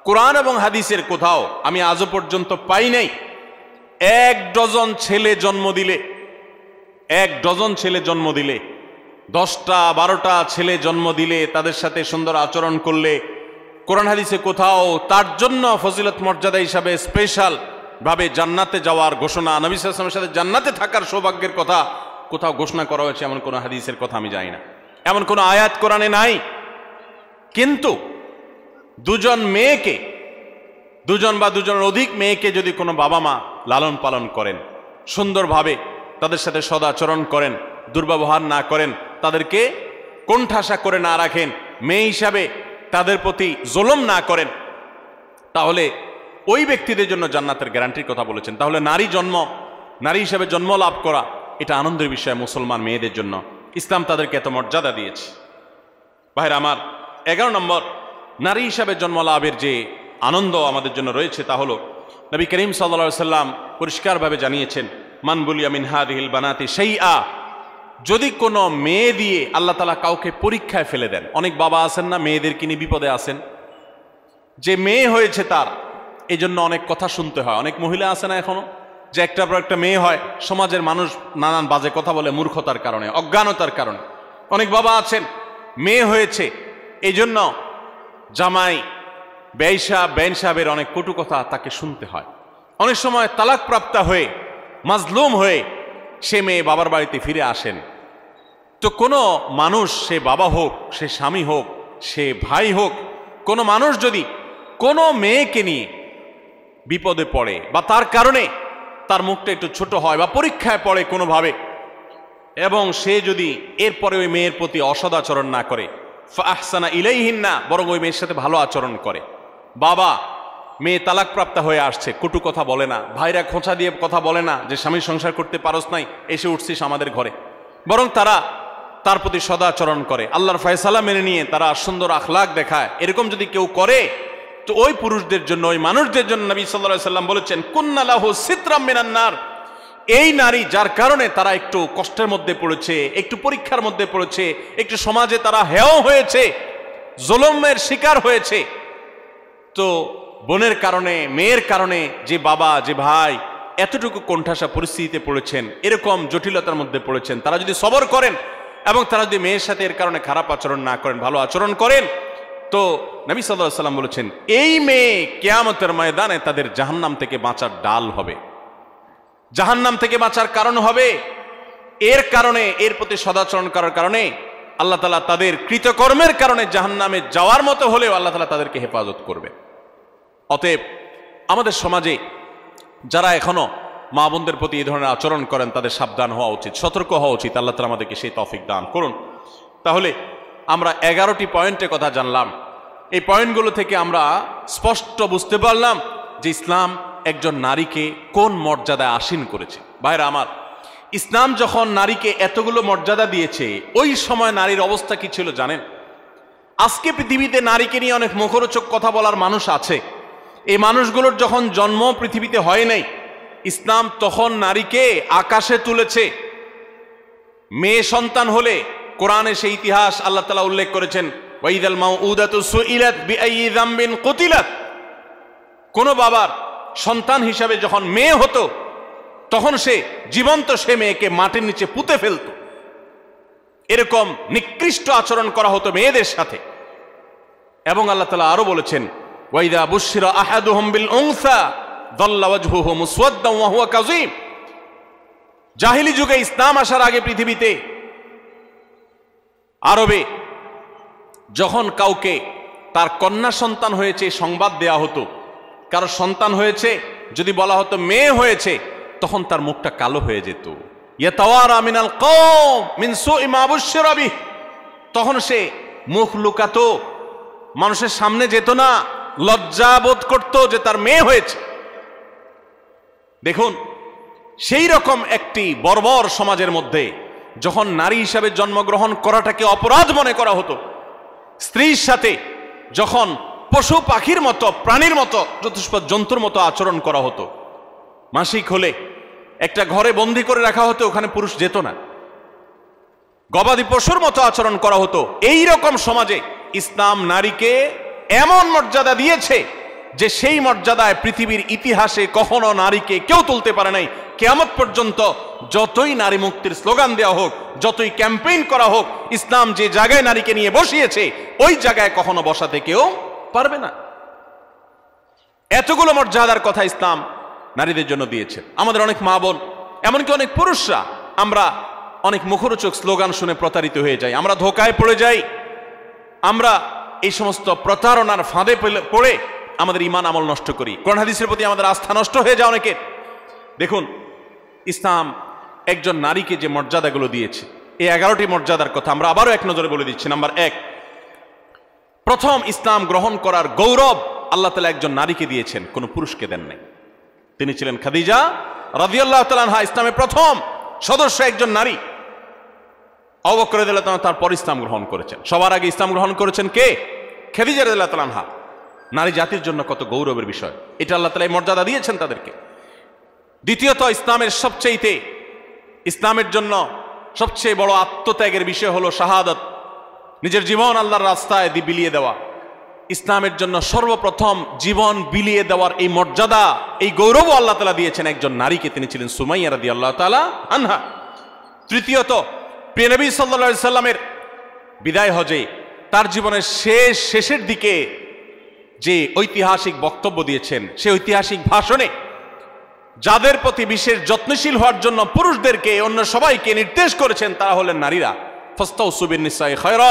কোরআন এবং হাদিসের কোথাও আমি আজও পর্যন্ত পাই নাই। এক ডজন ছেলে জন্ম দিলে, এক ডজন ছেলে জন্ম দিলে, দশটা, বারোটা ছেলে জন্ম দিলে, তাদের সাথে সুন্দর আচরণ করলে, কোরআন হাদিসে কোথাও তার জন্য ফজিলত মর্যাদা হিসাবে স্পেশাল ভাবে জান্নাতে যাওয়ার ঘোষণা নবী সাথে জান্নাতে থাকার সৌভাগ্যের কথা কোথাও ঘোষণা করা হয়েছে, এমন কোনো হাদিসের কথা আমি জানি না। এমন কোনো আয়াত কোরআনে নাই। কিন্তু দুজন মেয়েকে, দুজন বা দুজনের অধিক মেয়েকে যদি কোনো বাবা মা লালন পালন করেন, সুন্দরভাবে তাদের সাথে সদাচরণ করেন, দুর্ব্যবহার না করেন, তাদেরকে কোণঠাসা করে না রাখেন, মেয়ে হিসাবে তাদের প্রতি জোলম না করেন, তাহলে ওই ব্যক্তিদের জন্য জান্নাতের গ্যারান্টির কথা বলেছেন। তাহলে নারী জন্ম, নারী হিসাবে জন্ম লাভ করা এটা আনন্দের বিষয় মুসলমান মেয়েদের জন্য। ইসলাম তাদেরকে এত মর্যাদা দিয়েছে। ভাইরা আমার, এগারো নম্বর, নারী হিসাবে জন্ম লাভের যে আনন্দ আমাদের জন্য রয়েছে তা হলো, নবী করিম সাল্লা সাল্লাম পরিষ্কারভাবে জানিয়েছেন, মান বলিয়া মিনহাদিহিল বানাতি সেই আ যদি কোনো মেয়ে দিয়ে আল্লাহ তালা কাউকে পরীক্ষায় ফেলে দেন, অনেক বাবা আছেন না, মেয়েদের নিয়ে বিপদে আছেন? যে মেয়ে হয়েছে তার এই জন্য অনেক কথা শুনতে হয়, অনেক মহিলা আছে না এখনও? যে একটা পর একটা মেয়ে হয়, সমাজের মানুষ নানান বাজে কথা বলে মূর্খতার কারণে, অজ্ঞানতার কারণে। অনেক বাবা আছেন, মেয়ে হয়েছে এই জন্য জামাই ব্যয়সা বেন সাহেবের অনেক কটু কথা তাকে শুনতে হয়। অনেক সময় তালাক প্রাপ্তা হয়ে, মাজলুম হয়ে সে মেয়ে বাবার বাড়িতে ফিরে আসেন। তো কোনো মানুষ সে বাবা হোক, সে স্বামী হোক, সে ভাই হোক, কোনো মানুষ যদি কোনো মেয়েকে নিয়ে বিপদে পড়ে বা তার কারণে তার মুখটা একটু ছোট হয় বা পরীক্ষায় পড়ে কোনোভাবে। এবং সে যদি এরপরে ওই মেয়ের প্রতি অসদাচরণ না করে আহসানা ইলাইহীন না বরং ওই মেয়ের সাথে ভালো আচরণ করে। বাবা, মেয়ে তালাকপ্রাপ্ত হয়ে আসছে, কটু কথা বলে না, ভাইরা খোঁচা দিয়ে কথা বলে না যে স্বামী সংসার করতে পারস নাই, এসে উঠছিস আমাদের ঘরে। বরং তারা তার প্রতি সদাচরণ করে। আল্লাহর ফয়সালা মেনে নিয়ে তারা সুন্দর আখলাক দেখায়। এরকম যদি কেউ করে তো ওই পুরুষদের জন্য, ওই মানুষদের জন্য নবী সাল্লাহ সাল্লাম বলেছেন কুন্নালাহ সিত্রাম মিনান্নার এই নারী যার কারণে তারা একটু কষ্টের মধ্যে পড়েছে, একটু পরীক্ষার মধ্যে পড়েছে, একটু সমাজে তারা হেয় হয়েছে, জোলমের শিকার হয়েছে। তো বোনের কারণে, মেয়ের কারণে যে বাবা, যে ভাই এতটুকু কোণঠাসা পরিস্থিতিতে পড়েছেন, এরকম জটিলতার মধ্যে পড়েছেন, তারা যদি সবর করেন এবং তারা যদি মেয়ের সাথে এর কারণে খারাপ আচরণ না করেন, ভালো আচরণ করেন, তো নবী সাল্লাহ সাল্লাম বলেছেন, এই মেয়ে কেয়ামতের ময়দানে তাদের জাহান্নাম থেকে বাঁচার ডাল হবে। জাহান্নাম থেকে বাঁচার কারণ হবে, এর কারণে, এর প্রতি সদাচরণ করার কারণে আল্লাহ তালা তাদের কৃতকর্মের কারণে জাহান্নামে যাওয়ার মতো হলেও আল্লাহ তালা তাদেরকে হেফাজত করবে। অতএব আমাদের সমাজে যারা এখনও মা বোনদের প্রতি এই ধরনের আচরণ করেন, তাদের সাবধান হওয়া উচিত, সতর্ক হওয়া উচিত। আল্লাহ তালা আমাদেরকে সেই তফিক দান করুন। তাহলে আমরা এগারোটি পয়েন্টের কথা জানলাম। এই পয়েন্টগুলো থেকে আমরা স্পষ্ট বুঝতে পারলাম যে ইসলাম একজন নারীকে কোন মর্যাদায় আসীন করেছে। ভাইরা আমার, ইসলাম যখন নারীকে এতগুলো মর্যাদা দিয়েছে, ওই সময় নারীর অবস্থা কি ছিল জানেন? আজকে পৃথিবীতে নারীকে নিয়ে অনেক মুখরোচক কথা বলার মানুষ আছে। এই মানুষগুলোর যখন জন্ম পৃথিবীতে হয় নাই, ইসলাম তখন নারীকে আকাশে তুলেছে। মেয়ে সন্তান হলে কোরআনে সেই ইতিহাস আল্লাহ তালা উল্লেখ করেছেন ওয়াইদাল মাউউদাতু সুইলাত বিআইয়ি যামবিন কুতিলাত। কোন বাবার সন্তান হিসাবে যখন মেয়ে হতো, তখন সে জীবন্ত সে মেয়েকে মাটির নিচে পুঁতে ফেলত। এরকম নিকৃষ্ট আচরণ করা হতো মেয়েদের সাথে। এবং আল্লাহ তালা আরও বলেছেন, ওয়াইদা বুশিরা আহাদুহুম বিল উনসা, দাল্লা ওয়াজহুহু মুসওয়াদ্দান ওয়া জাহিলি যুগে ইসলাম আসার আগে পৃথিবীতে আরবে যখন কাউকে তার কন্যা সন্তান হয়েছে সংবাদ দেয়া হতো, কারও সন্তান হয়েছে, যদি বলা হতো মেয়ে হয়েছে, তখন তার মুখটা কালো হয়ে যেত। তখন সে মুখ লুকাতো, মানুষের সামনে যেত না, লজ্জা বোধ করত যে তার মেয়ে হয়েছে। দেখুন, সেই রকম একটি বর্বর সমাজের মধ্যে যখন নারী হিসাবে জন্মগ্রহণ করাটাকে অপরাধ মনে করা হতো স্ত্রীর সাথে যখন পশু পাখির মতো, প্রাণীর মতো চতুষ্পদ জন্তুর মতো আচরণ করা হতো। মাসিক হলে একটা ঘরে বন্দি করে রাখা হতো, ওখানে পুরুষ যেত না। গবাদি পশুর মতো আচরণ করা হতো। এই রকম সমাজে ইসলাম নারীকে এমন মর্যাদা দিয়েছে যে সেই মর্যাদায় পৃথিবীর ইতিহাসে কখনো নারীকে কেউ তুলতে পারে নাই। কেয়ামত পর্যন্ত যতই নারী মুক্তির স্লোগান দেওয়া হোক, যতই ক্যাম্পেইন করা হোক, ইসলাম যে জায়গায় নারীকে নিয়ে বসিয়েছে, ওই জায়গায় কখনো বসাতে কেউ পারবে না। এতগুলো মর্যাদার কথা ইসলাম নারীদের জন্য দিয়েছে। আমাদের অনেক মা বোন, এমনকি অনেক পুরুষরা, আমরা অনেক মুখরোচক স্লোগান শুনে প্রতারিত হয়ে যাই। আমরা ধোকায় পড়ে যাই। আমরা এই সমস্ত প্রতারণার ফাঁদে পড়ে আমাদের ইমান আমল নষ্ট করি। কোরআন হাদিসের প্রতি আমাদের আস্থা নষ্ট হয়ে যায় অনেকের। দেখুন, ইসলাম একজন নারীকে যে মর্যাদাগুলো দিয়েছে, এই এগারোটি মর্যাদার কথা আমরা আবারও এক নজরে বলে দিচ্ছি। নাম্বার এক, প্রথম, ইসলাম গ্রহণ করার গৌরব আল্লাহ তালা একজন নারীকে দিয়েছেন, কোনো পুরুষকে দেন নাই। তিনি ছিলেন খাদিজা রাজিয়াল্লাহ তালানহা ইসলামের প্রথম সদস্য একজন নারী। অবকরে দিল্লাহ তারপর ইসলাম গ্রহণ করেছেন। সবার আগে ইসলাম গ্রহণ করেছেন কে? খেদিজা রাদিয়াল্লাহু তাআলা নারী জাতির জন্য কত গৌরবের বিষয়। এটা আল্লাহ তালা মর্যাদা দিয়েছেন তাদেরকে। দ্বিতীয়ত, ইসলামের সবচেয়েতে ইসলামের জন্য সবচেয়ে বড় আত্মত্যাগের বিষয় হলো শাহাদত। নিজের জীবন আল্লাহর রাস্তায় দি বিলিয়ে দেওয়া। ইসলামের জন্য সর্বপ্রথম জীবন বিলিয়ে দেওয়ার এই মর্যাদা, এই গৌরব আল্লাহ তালা দিয়েছেন একজন নারীকে। তিনি ছিলেন সুমাইয়া রাদি আল্লাহ তালা আনহা। তৃতীয়ত প্রিয়নবী সাল্লা সাল্লামের বিদায় হজে, তার জীবনের শেষ, শেষের দিকে যে ঐতিহাসিক বক্তব্য দিয়েছেন, সে ঐতিহাসিক ভাষণে যাদের প্রতি বিশেষ যত্নশীল হওয়ার জন্য পুরুষদেরকে, অন্য সবাইকে নির্দেশ করেছেন, তারা হলেন নারীরা। ফস্তাউ সুবিন নিসাই খয়রা।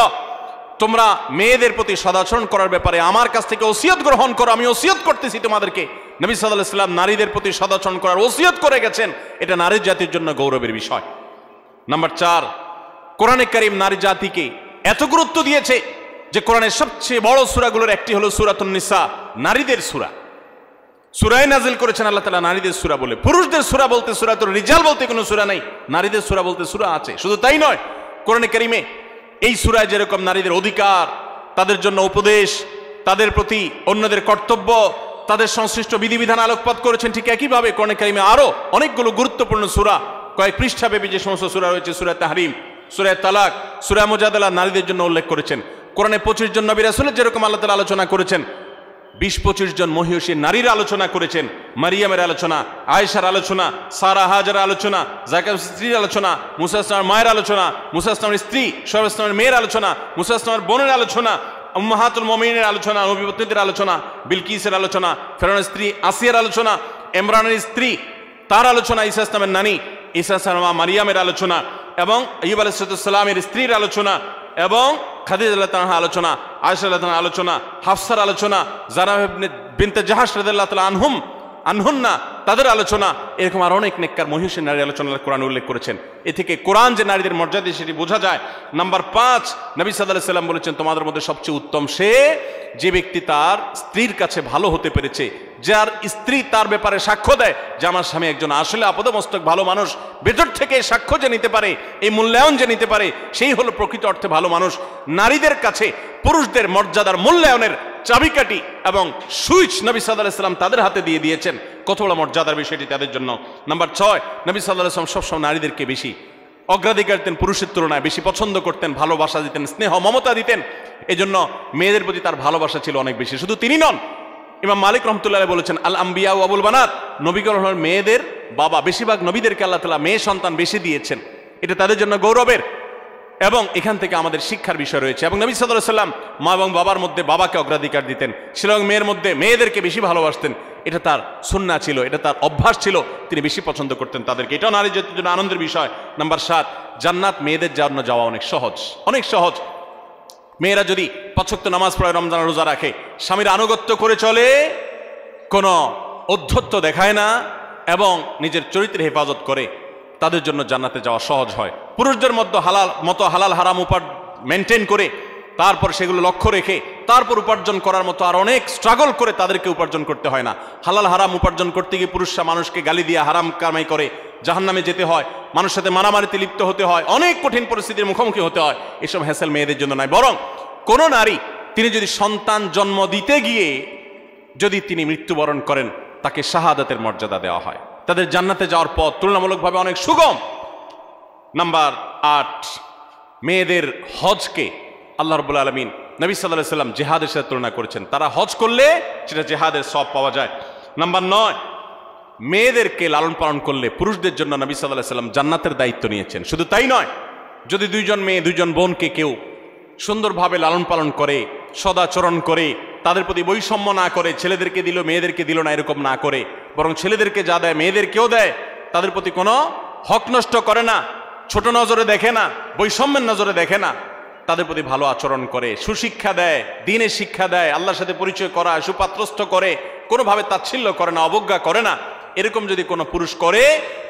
তোমরা মেয়েদের প্রতি সদাচরণ করার ব্যাপারে আমার কাছ থেকে ওসিয়ত গ্রহণ করো, আমি ওসিয়ত করতেছি তোমাদেরকে। নবী সাল্লাহ নারীদের প্রতি সদাচরণ করার ওসিয়ত করে গেছেন, এটা নারী জাতির জন্য গৌরবের বিষয়। নাম্বার চার, কোরআনে করিম নারী জাতিকে এত গুরুত্ব দিয়েছে যে কোরআনের সবচেয়ে বড় সুরাগুলোর একটি হলো নিসা, নারীদের সুরা। সুরাই নাজিল করেছেন আল্লাহ তালা নারীদের সুরা বলে। পুরুষদের সুরা বলতে সুরা তোর রিজাল বলতে কোনো সুরা নাই। নারীদের সুরা বলতে সুরা আছে। শুধু তাই নয়, কোরআনে কারিমে এই সুরায় যেরকম নারীদের অধিকার, তাদের জন্য উপদেশ, তাদের প্রতি অন্যদের কর্তব্য, তাদের সংশ্লিষ্ট বিধিবিধান আলোকপাত করেছেন ঠিক একইভাবে কোরআনে কারিমে আরও অনেকগুলো গুরুত্বপূর্ণ সুরা, কয়েক পৃষ্ঠাব্যাপী যে সমস্ত সুরা রয়েছে, সুরা তাহরিম সুরায় তালাক, সুরা মোজাদালা নারীদের জন্য উল্লেখ করেছেন। কোরআনে পঁচিশ জন নবী রাসুলের যেরকম আল্লাহ তালা আলোচনা করেছেন, বিশ পঁচিশ জন মহিষী নারীর আলোচনা করেছেন, মারিয়ামের আলোচনা, আয়েশার আলোচনা, সারা হাজার আলোচনা জাকার স্ত্রীর আলোচনা, মুসা মায়ের আলোচনা, মুসা স্ত্রী ইসলামের মেয়ের আলোচনা, মুসা বোনের আলোচনা মাহাতুল মমিনের আলোচনা, নবীপত্নীদের আলোচনা, বিলকিসের আলোচনা ফেরনের স্ত্রী আসিয়ার আলোচনা এমরানের স্ত্রী, তার আলোচনা, ঈসা ইসলামের নানি, ঈসা মারিয়ামের আলোচনা এবং ইব আলাইসালামের স্ত্রীর আলোচনা এবং খাদিজ আল্লাহ তালাহা আলোচনা আয়সা আল্লাহ আলোচনা, হাফসার আলোচনা যারা বিনতে রাদিয়াল্লাহু তাআলা আনহুম আনহুন্না তাদের আলোচনা, এরকম আর অনেক নেককার মহিষের নারী আলোচনা কোরআন উল্লেখ করেছেন। এ থেকে কোরআন যে নারীদের মর্যাদা, সেটি বোঝা যায়। নাম্বার পাঁচ, নবী সাল্লাহ সাল্লাম বলেছেন, তোমাদের মধ্যে সবচেয়ে উত্তম সে, যে ব্যক্তি তার স্ত্রীর কাছে ভালো হতে পেরেছে, যার স্ত্রী তার ব্যাপারে সাক্ষ্য দেয়, যে আমার স্বামী একজন আসলে আপদমস্তক ভালো মানুষ ভেতর থেকে সাক্ষ্য যে নিতে পারে, এই মূল্যায়ন যে নিতে পারে, সেই হলো প্রকৃত অর্থে ভালো মানুষ। নারীদের কাছে পুরুষদের মর্যাদার মূল্যায়নের চাবিকাঠি এবং সুইচ নবী সাল্লাহ সাল্লাম তাদের হাতে দিয়ে দিয়েছেন। কত বড় মর্যাদার বিষয়টি তাদের জন্য। নাম্বার ছয়, নবী সাল্লাহ সাল্লাম সবসময় নারীদেরকে বেশি অগ্রাধিকার দিতেন, পুরুষের তুলনায় বেশি পছন্দ করতেন, ভালোবাসা দিতেন, স্নেহ, মমতা দিতেন। এজন্য মেয়েদের প্রতি তার ভালোবাসা ছিল অনেক বেশি। শুধু তিনি নন, ইমাম মালিক রহমতুল্লাহ বলেছেন, আল আম্বিয়া ও আবুল বানাত হলেন মেয়েদের বাবা, বেশিরভাগ নবীদেরকে আল্লাহ তালা মেয়ে সন্তান বেশি দিয়েছেন। এটা তাদের জন্য গৌরবের এবং এখান থেকে আমাদের শিক্ষার বিষয় রয়েছে। এবং নবী সাল্লাহ সাল্লাম মা এবং বাবার মধ্যে বাবাকে অগ্রাধিকার দিতেন। শিলং মেয়ের মধ্যে মেয়েদেরকে বেশি ভালোবাসতেন। এটা তার সুন্না ছিল, এটা তার অভ্যাস ছিল, তিনি বেশি পছন্দ করতেন তাদেরকে। এটাও নারী জাতির জন্য আনন্দের বিষয়। নাম্বার সাত, জান্নাত মেয়েদের জন্য যাওয়া অনেক সহজ অনেক সহজ। মেয়েরা যদি পছক্ত নামাজ পড়ে রমজান রোজা রাখে, স্বামীর আনুগত্য করে চলে, কোনো অধ্যত্ব দেখায় না এবং নিজের চরিত্রের হেফাজত করে। তাদের জন্য জান্নাতে যাওয়া সহজ হয়। পুরুষদের মধ্যে হালাল, মতো হালাল হারাম উপার মেনটেন করে, তারপর সেগুলো লক্ষ্য রেখে, তারপর উপার্জন করার মতো আর অনেক স্ট্রাগল করে তাদেরকে উপার্জন করতে হয় না। হালাল হারাম উপার্জন করতে গিয়ে পুরুষরা মানুষকে গালি দিয়ে হারাম কামাই করে, জাহান্নামে যেতে হয়, মানুষের সাথে মারামারিতে লিপ্ত হতে হয়, অনেক কঠিন পরিস্থিতির মুখোমুখি হতে হয়। এসব হ্যাসেল মেয়েদের জন্য নয়, বরং কোনো নারী তিনি যদি সন্তান জন্ম দিতে গিয়ে যদি তিনি মৃত্যুবরণ করেন, তাকে শাহাদাতের মর্যাদা দেওয়া হয়। তাদের জান্নাতে যাওয়ার পথ তুলনামূলকভাবে অনেক সুগম। নাম্বার আট, মেয়েদের হজকে আল্লাহ রবুল্লা আলমিন নবী সাল্লাহ সাল্লাম জেহাদের সাথে তুলনা করেছেন। তারা হজ করলে সেটা জেহাদের সব পাওয়া যায়। নাম্বার নয়, মেয়েদেরকে লালন পালন করলে পুরুষদের জন্য নবী সাল্লাহ সাল্লাম জান্নাতের দায়িত্ব নিয়েছেন। শুধু তাই নয়, যদি দুইজন মেয়ে, দুইজন বোনকে কেউ সুন্দরভাবে লালন পালন করে, সদাচরণ করে, তাদের প্রতি বৈষম্য না করে, ছেলেদেরকে দিল, মেয়েদেরকে দিল না, এরকম না করে বরং ছেলেদেরকে যা দেয়, মেয়েদেরকেও দেয়, তাদের প্রতি কোনো হক নষ্ট করে না, ছোট নজরে দেখে না, বৈষম্যের নজরে দেখে না। তাদের প্রতি ভালো আচরণ করে, সুশিক্ষা দেয় দিনে শিক্ষা দেয়, আল্লাহর সাথে পরিচয় করা সুপাত্রস্থ করে, কোনোভাবে তাচ্ছিল্য করে না, অবজ্ঞা করে না। এরকম যদি কোনো পুরুষ করে,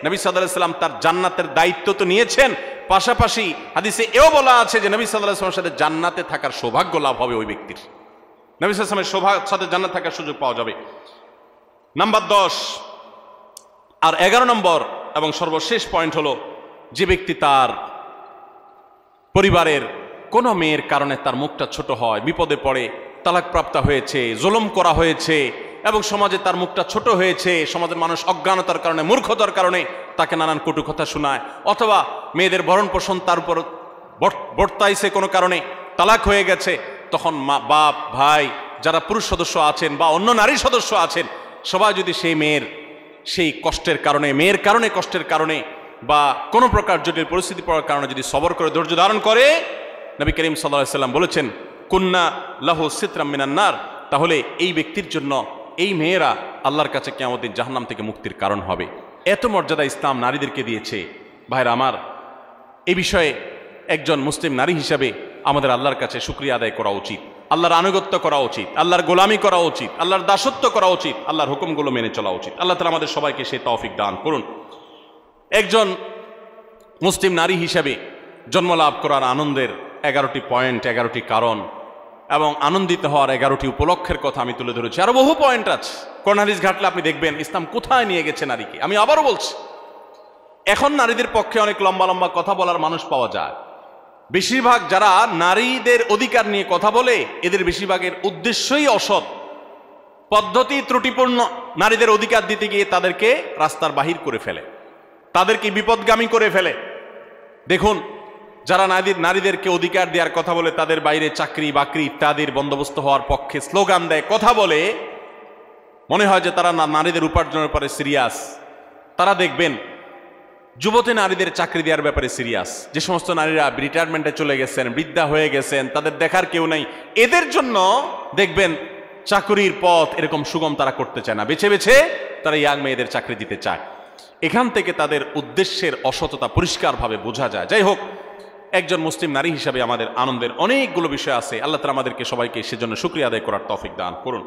নবী সাল্লাম তার জান্নাতের দায়িত্ব তো নিয়েছেন। পাশাপাশি হাদিসে এও বলা আছে যে, নবী সাল্লামের সাথে জান্নাতে থাকার সৌভাগ্য লাভ হবে ওই ব্যক্তির। নবী সাল্লামের সৌভাগ্য সাথে জান্নাত থাকার সুযোগ পাওয়া যাবে। নাম্বার দশ আর এগারো নম্বর এবং সর্বশেষ পয়েন্ট হলো, যে ব্যক্তি তার পরিবারের কোনো মেয়ের কারণে তার মুখটা ছোট হয়, বিপদে পড়ে, তালাকপ্রাপ্ত হয়েছে, জুলুম করা হয়েছে এবং সমাজে তার মুখটা ছোট হয়েছে, সমাজের মানুষ অজ্ঞানতার কারণে, মূর্খতার কারণে তাকে নানান কটু কথা শোনায় অথবা মেয়েদের ভরণ পোষণ তার উপর বর্ত- বর্তাইছে কোনো কারণে, তালাক হয়ে গেছে, তখন মা, বাপ, ভাই, যারা পুরুষ সদস্য আছেন বা অন্য নারী সদস্য আছেন সবাই যদি সেই মেয়ের, সেই কষ্টের কারণে, মেয়ের কারণে কষ্টের কারণে বা কোনো প্রকার জটিল পরিস্থিতি পড়ার কারণে যদি সবর করে ধৈর্য ধারণ করে, নবী করিম সাল্লাহ সাল্লাম বলেছেন, কুন্না লাহু সিতরাম মিনান্নার তাহলে এই ব্যক্তির জন্য এই মেয়েরা আল্লাহর কাছে কেমন জাহান্নাম থেকে মুক্তির কারণ হবে। এত মর্যাদা ইসলাম নারীদেরকে দিয়েছে। ভাইরা আমার, এ বিষয়ে একজন মুসলিম নারী হিসাবে আমাদের আল্লাহর কাছে শুক্রিয়া আদায় করা উচিত। আল্লাহর আনুগত্য করা উচিত, আল্লাহর গোলামি করা উচিত, আল্লাহর দাসত্ব করা উচিত, আল্লাহর হুকুমগুলো মেনে চলা উচিত। আল্লাহ তালা আমাদের সবাইকে সে তৌফিক দান করুন। একজন মুসলিম নারী হিসাবে জন্মলাভ করার আনন্দের এগারোটি পয়েন্ট, এগারোটি কারণ এবং আনন্দিত হওয়ার এগারোটি উপলক্ষের কথা আমি তুলে ধরেছি। আরও বহু পয়েন্ট আছে। কর্নারিস ঘাটলে আপনি দেখবেন, ইসলাম কোথায় নিয়ে গেছে নারীকে? আমি আবারও বলছি, এখন নারীদের পক্ষে অনেক লম্বা লম্বা কথা বলার মানুষ পাওয়া যায়। বেশিরভাগ যারা নারীদের অধিকার নিয়ে কথা বলে, এদের বেশিরভাগের উদ্দেশ্যই অসৎ। পদ্ধতি ত্রুটিপূর্ণ নারীদের অধিকার দিতে গিয়ে তাদেরকে রাস্তার বাহির করে ফেলে। তাদেরকে বিপদগামী করে ফেলে। দেখুন, যারা নারীদের নারীদেরকে অধিকার দেওয়ার কথা বলে, তাদের বাইরে চাকরি, বাকরি ইত্যাদির বন্দোবস্ত হওয়ার পক্ষে স্লোগান দেয়, কথা বলে। মনে হয় যে তারা নারীদের উপার্জনের পরে সিরিয়াস। তারা দেখবেন যুবতী নারীদের চাকরি দেওয়ার ব্যাপারে সিরিয়াস যে সমস্ত নারীরা রিটায়ারমেন্টে চলে গেছেন, বৃদ্ধা হয়ে গেছেন, তাদের দেখার কেউ নাই। এদের জন্য দেখবেন চাকরির পথ এরকম সুগম তারা করতে চায় না। বেছে বেছে তারা ইয়াং মেয়েদের চাকরি দিতে চায়। এখান থেকে তাদের উদ্দেশ্যের অসততা পরিষ্কারভাবে বোঝা যায়। যাই হোক, একজন মুসলিম নারী হিসাবে আমাদের আনন্দের অনেকগুলো বিষয় আছে। আল্লাহ তালা আমাদেরকে সবাইকে সেজন্য শুক্রিয়া আদায় করার তৌফিক দান করুন।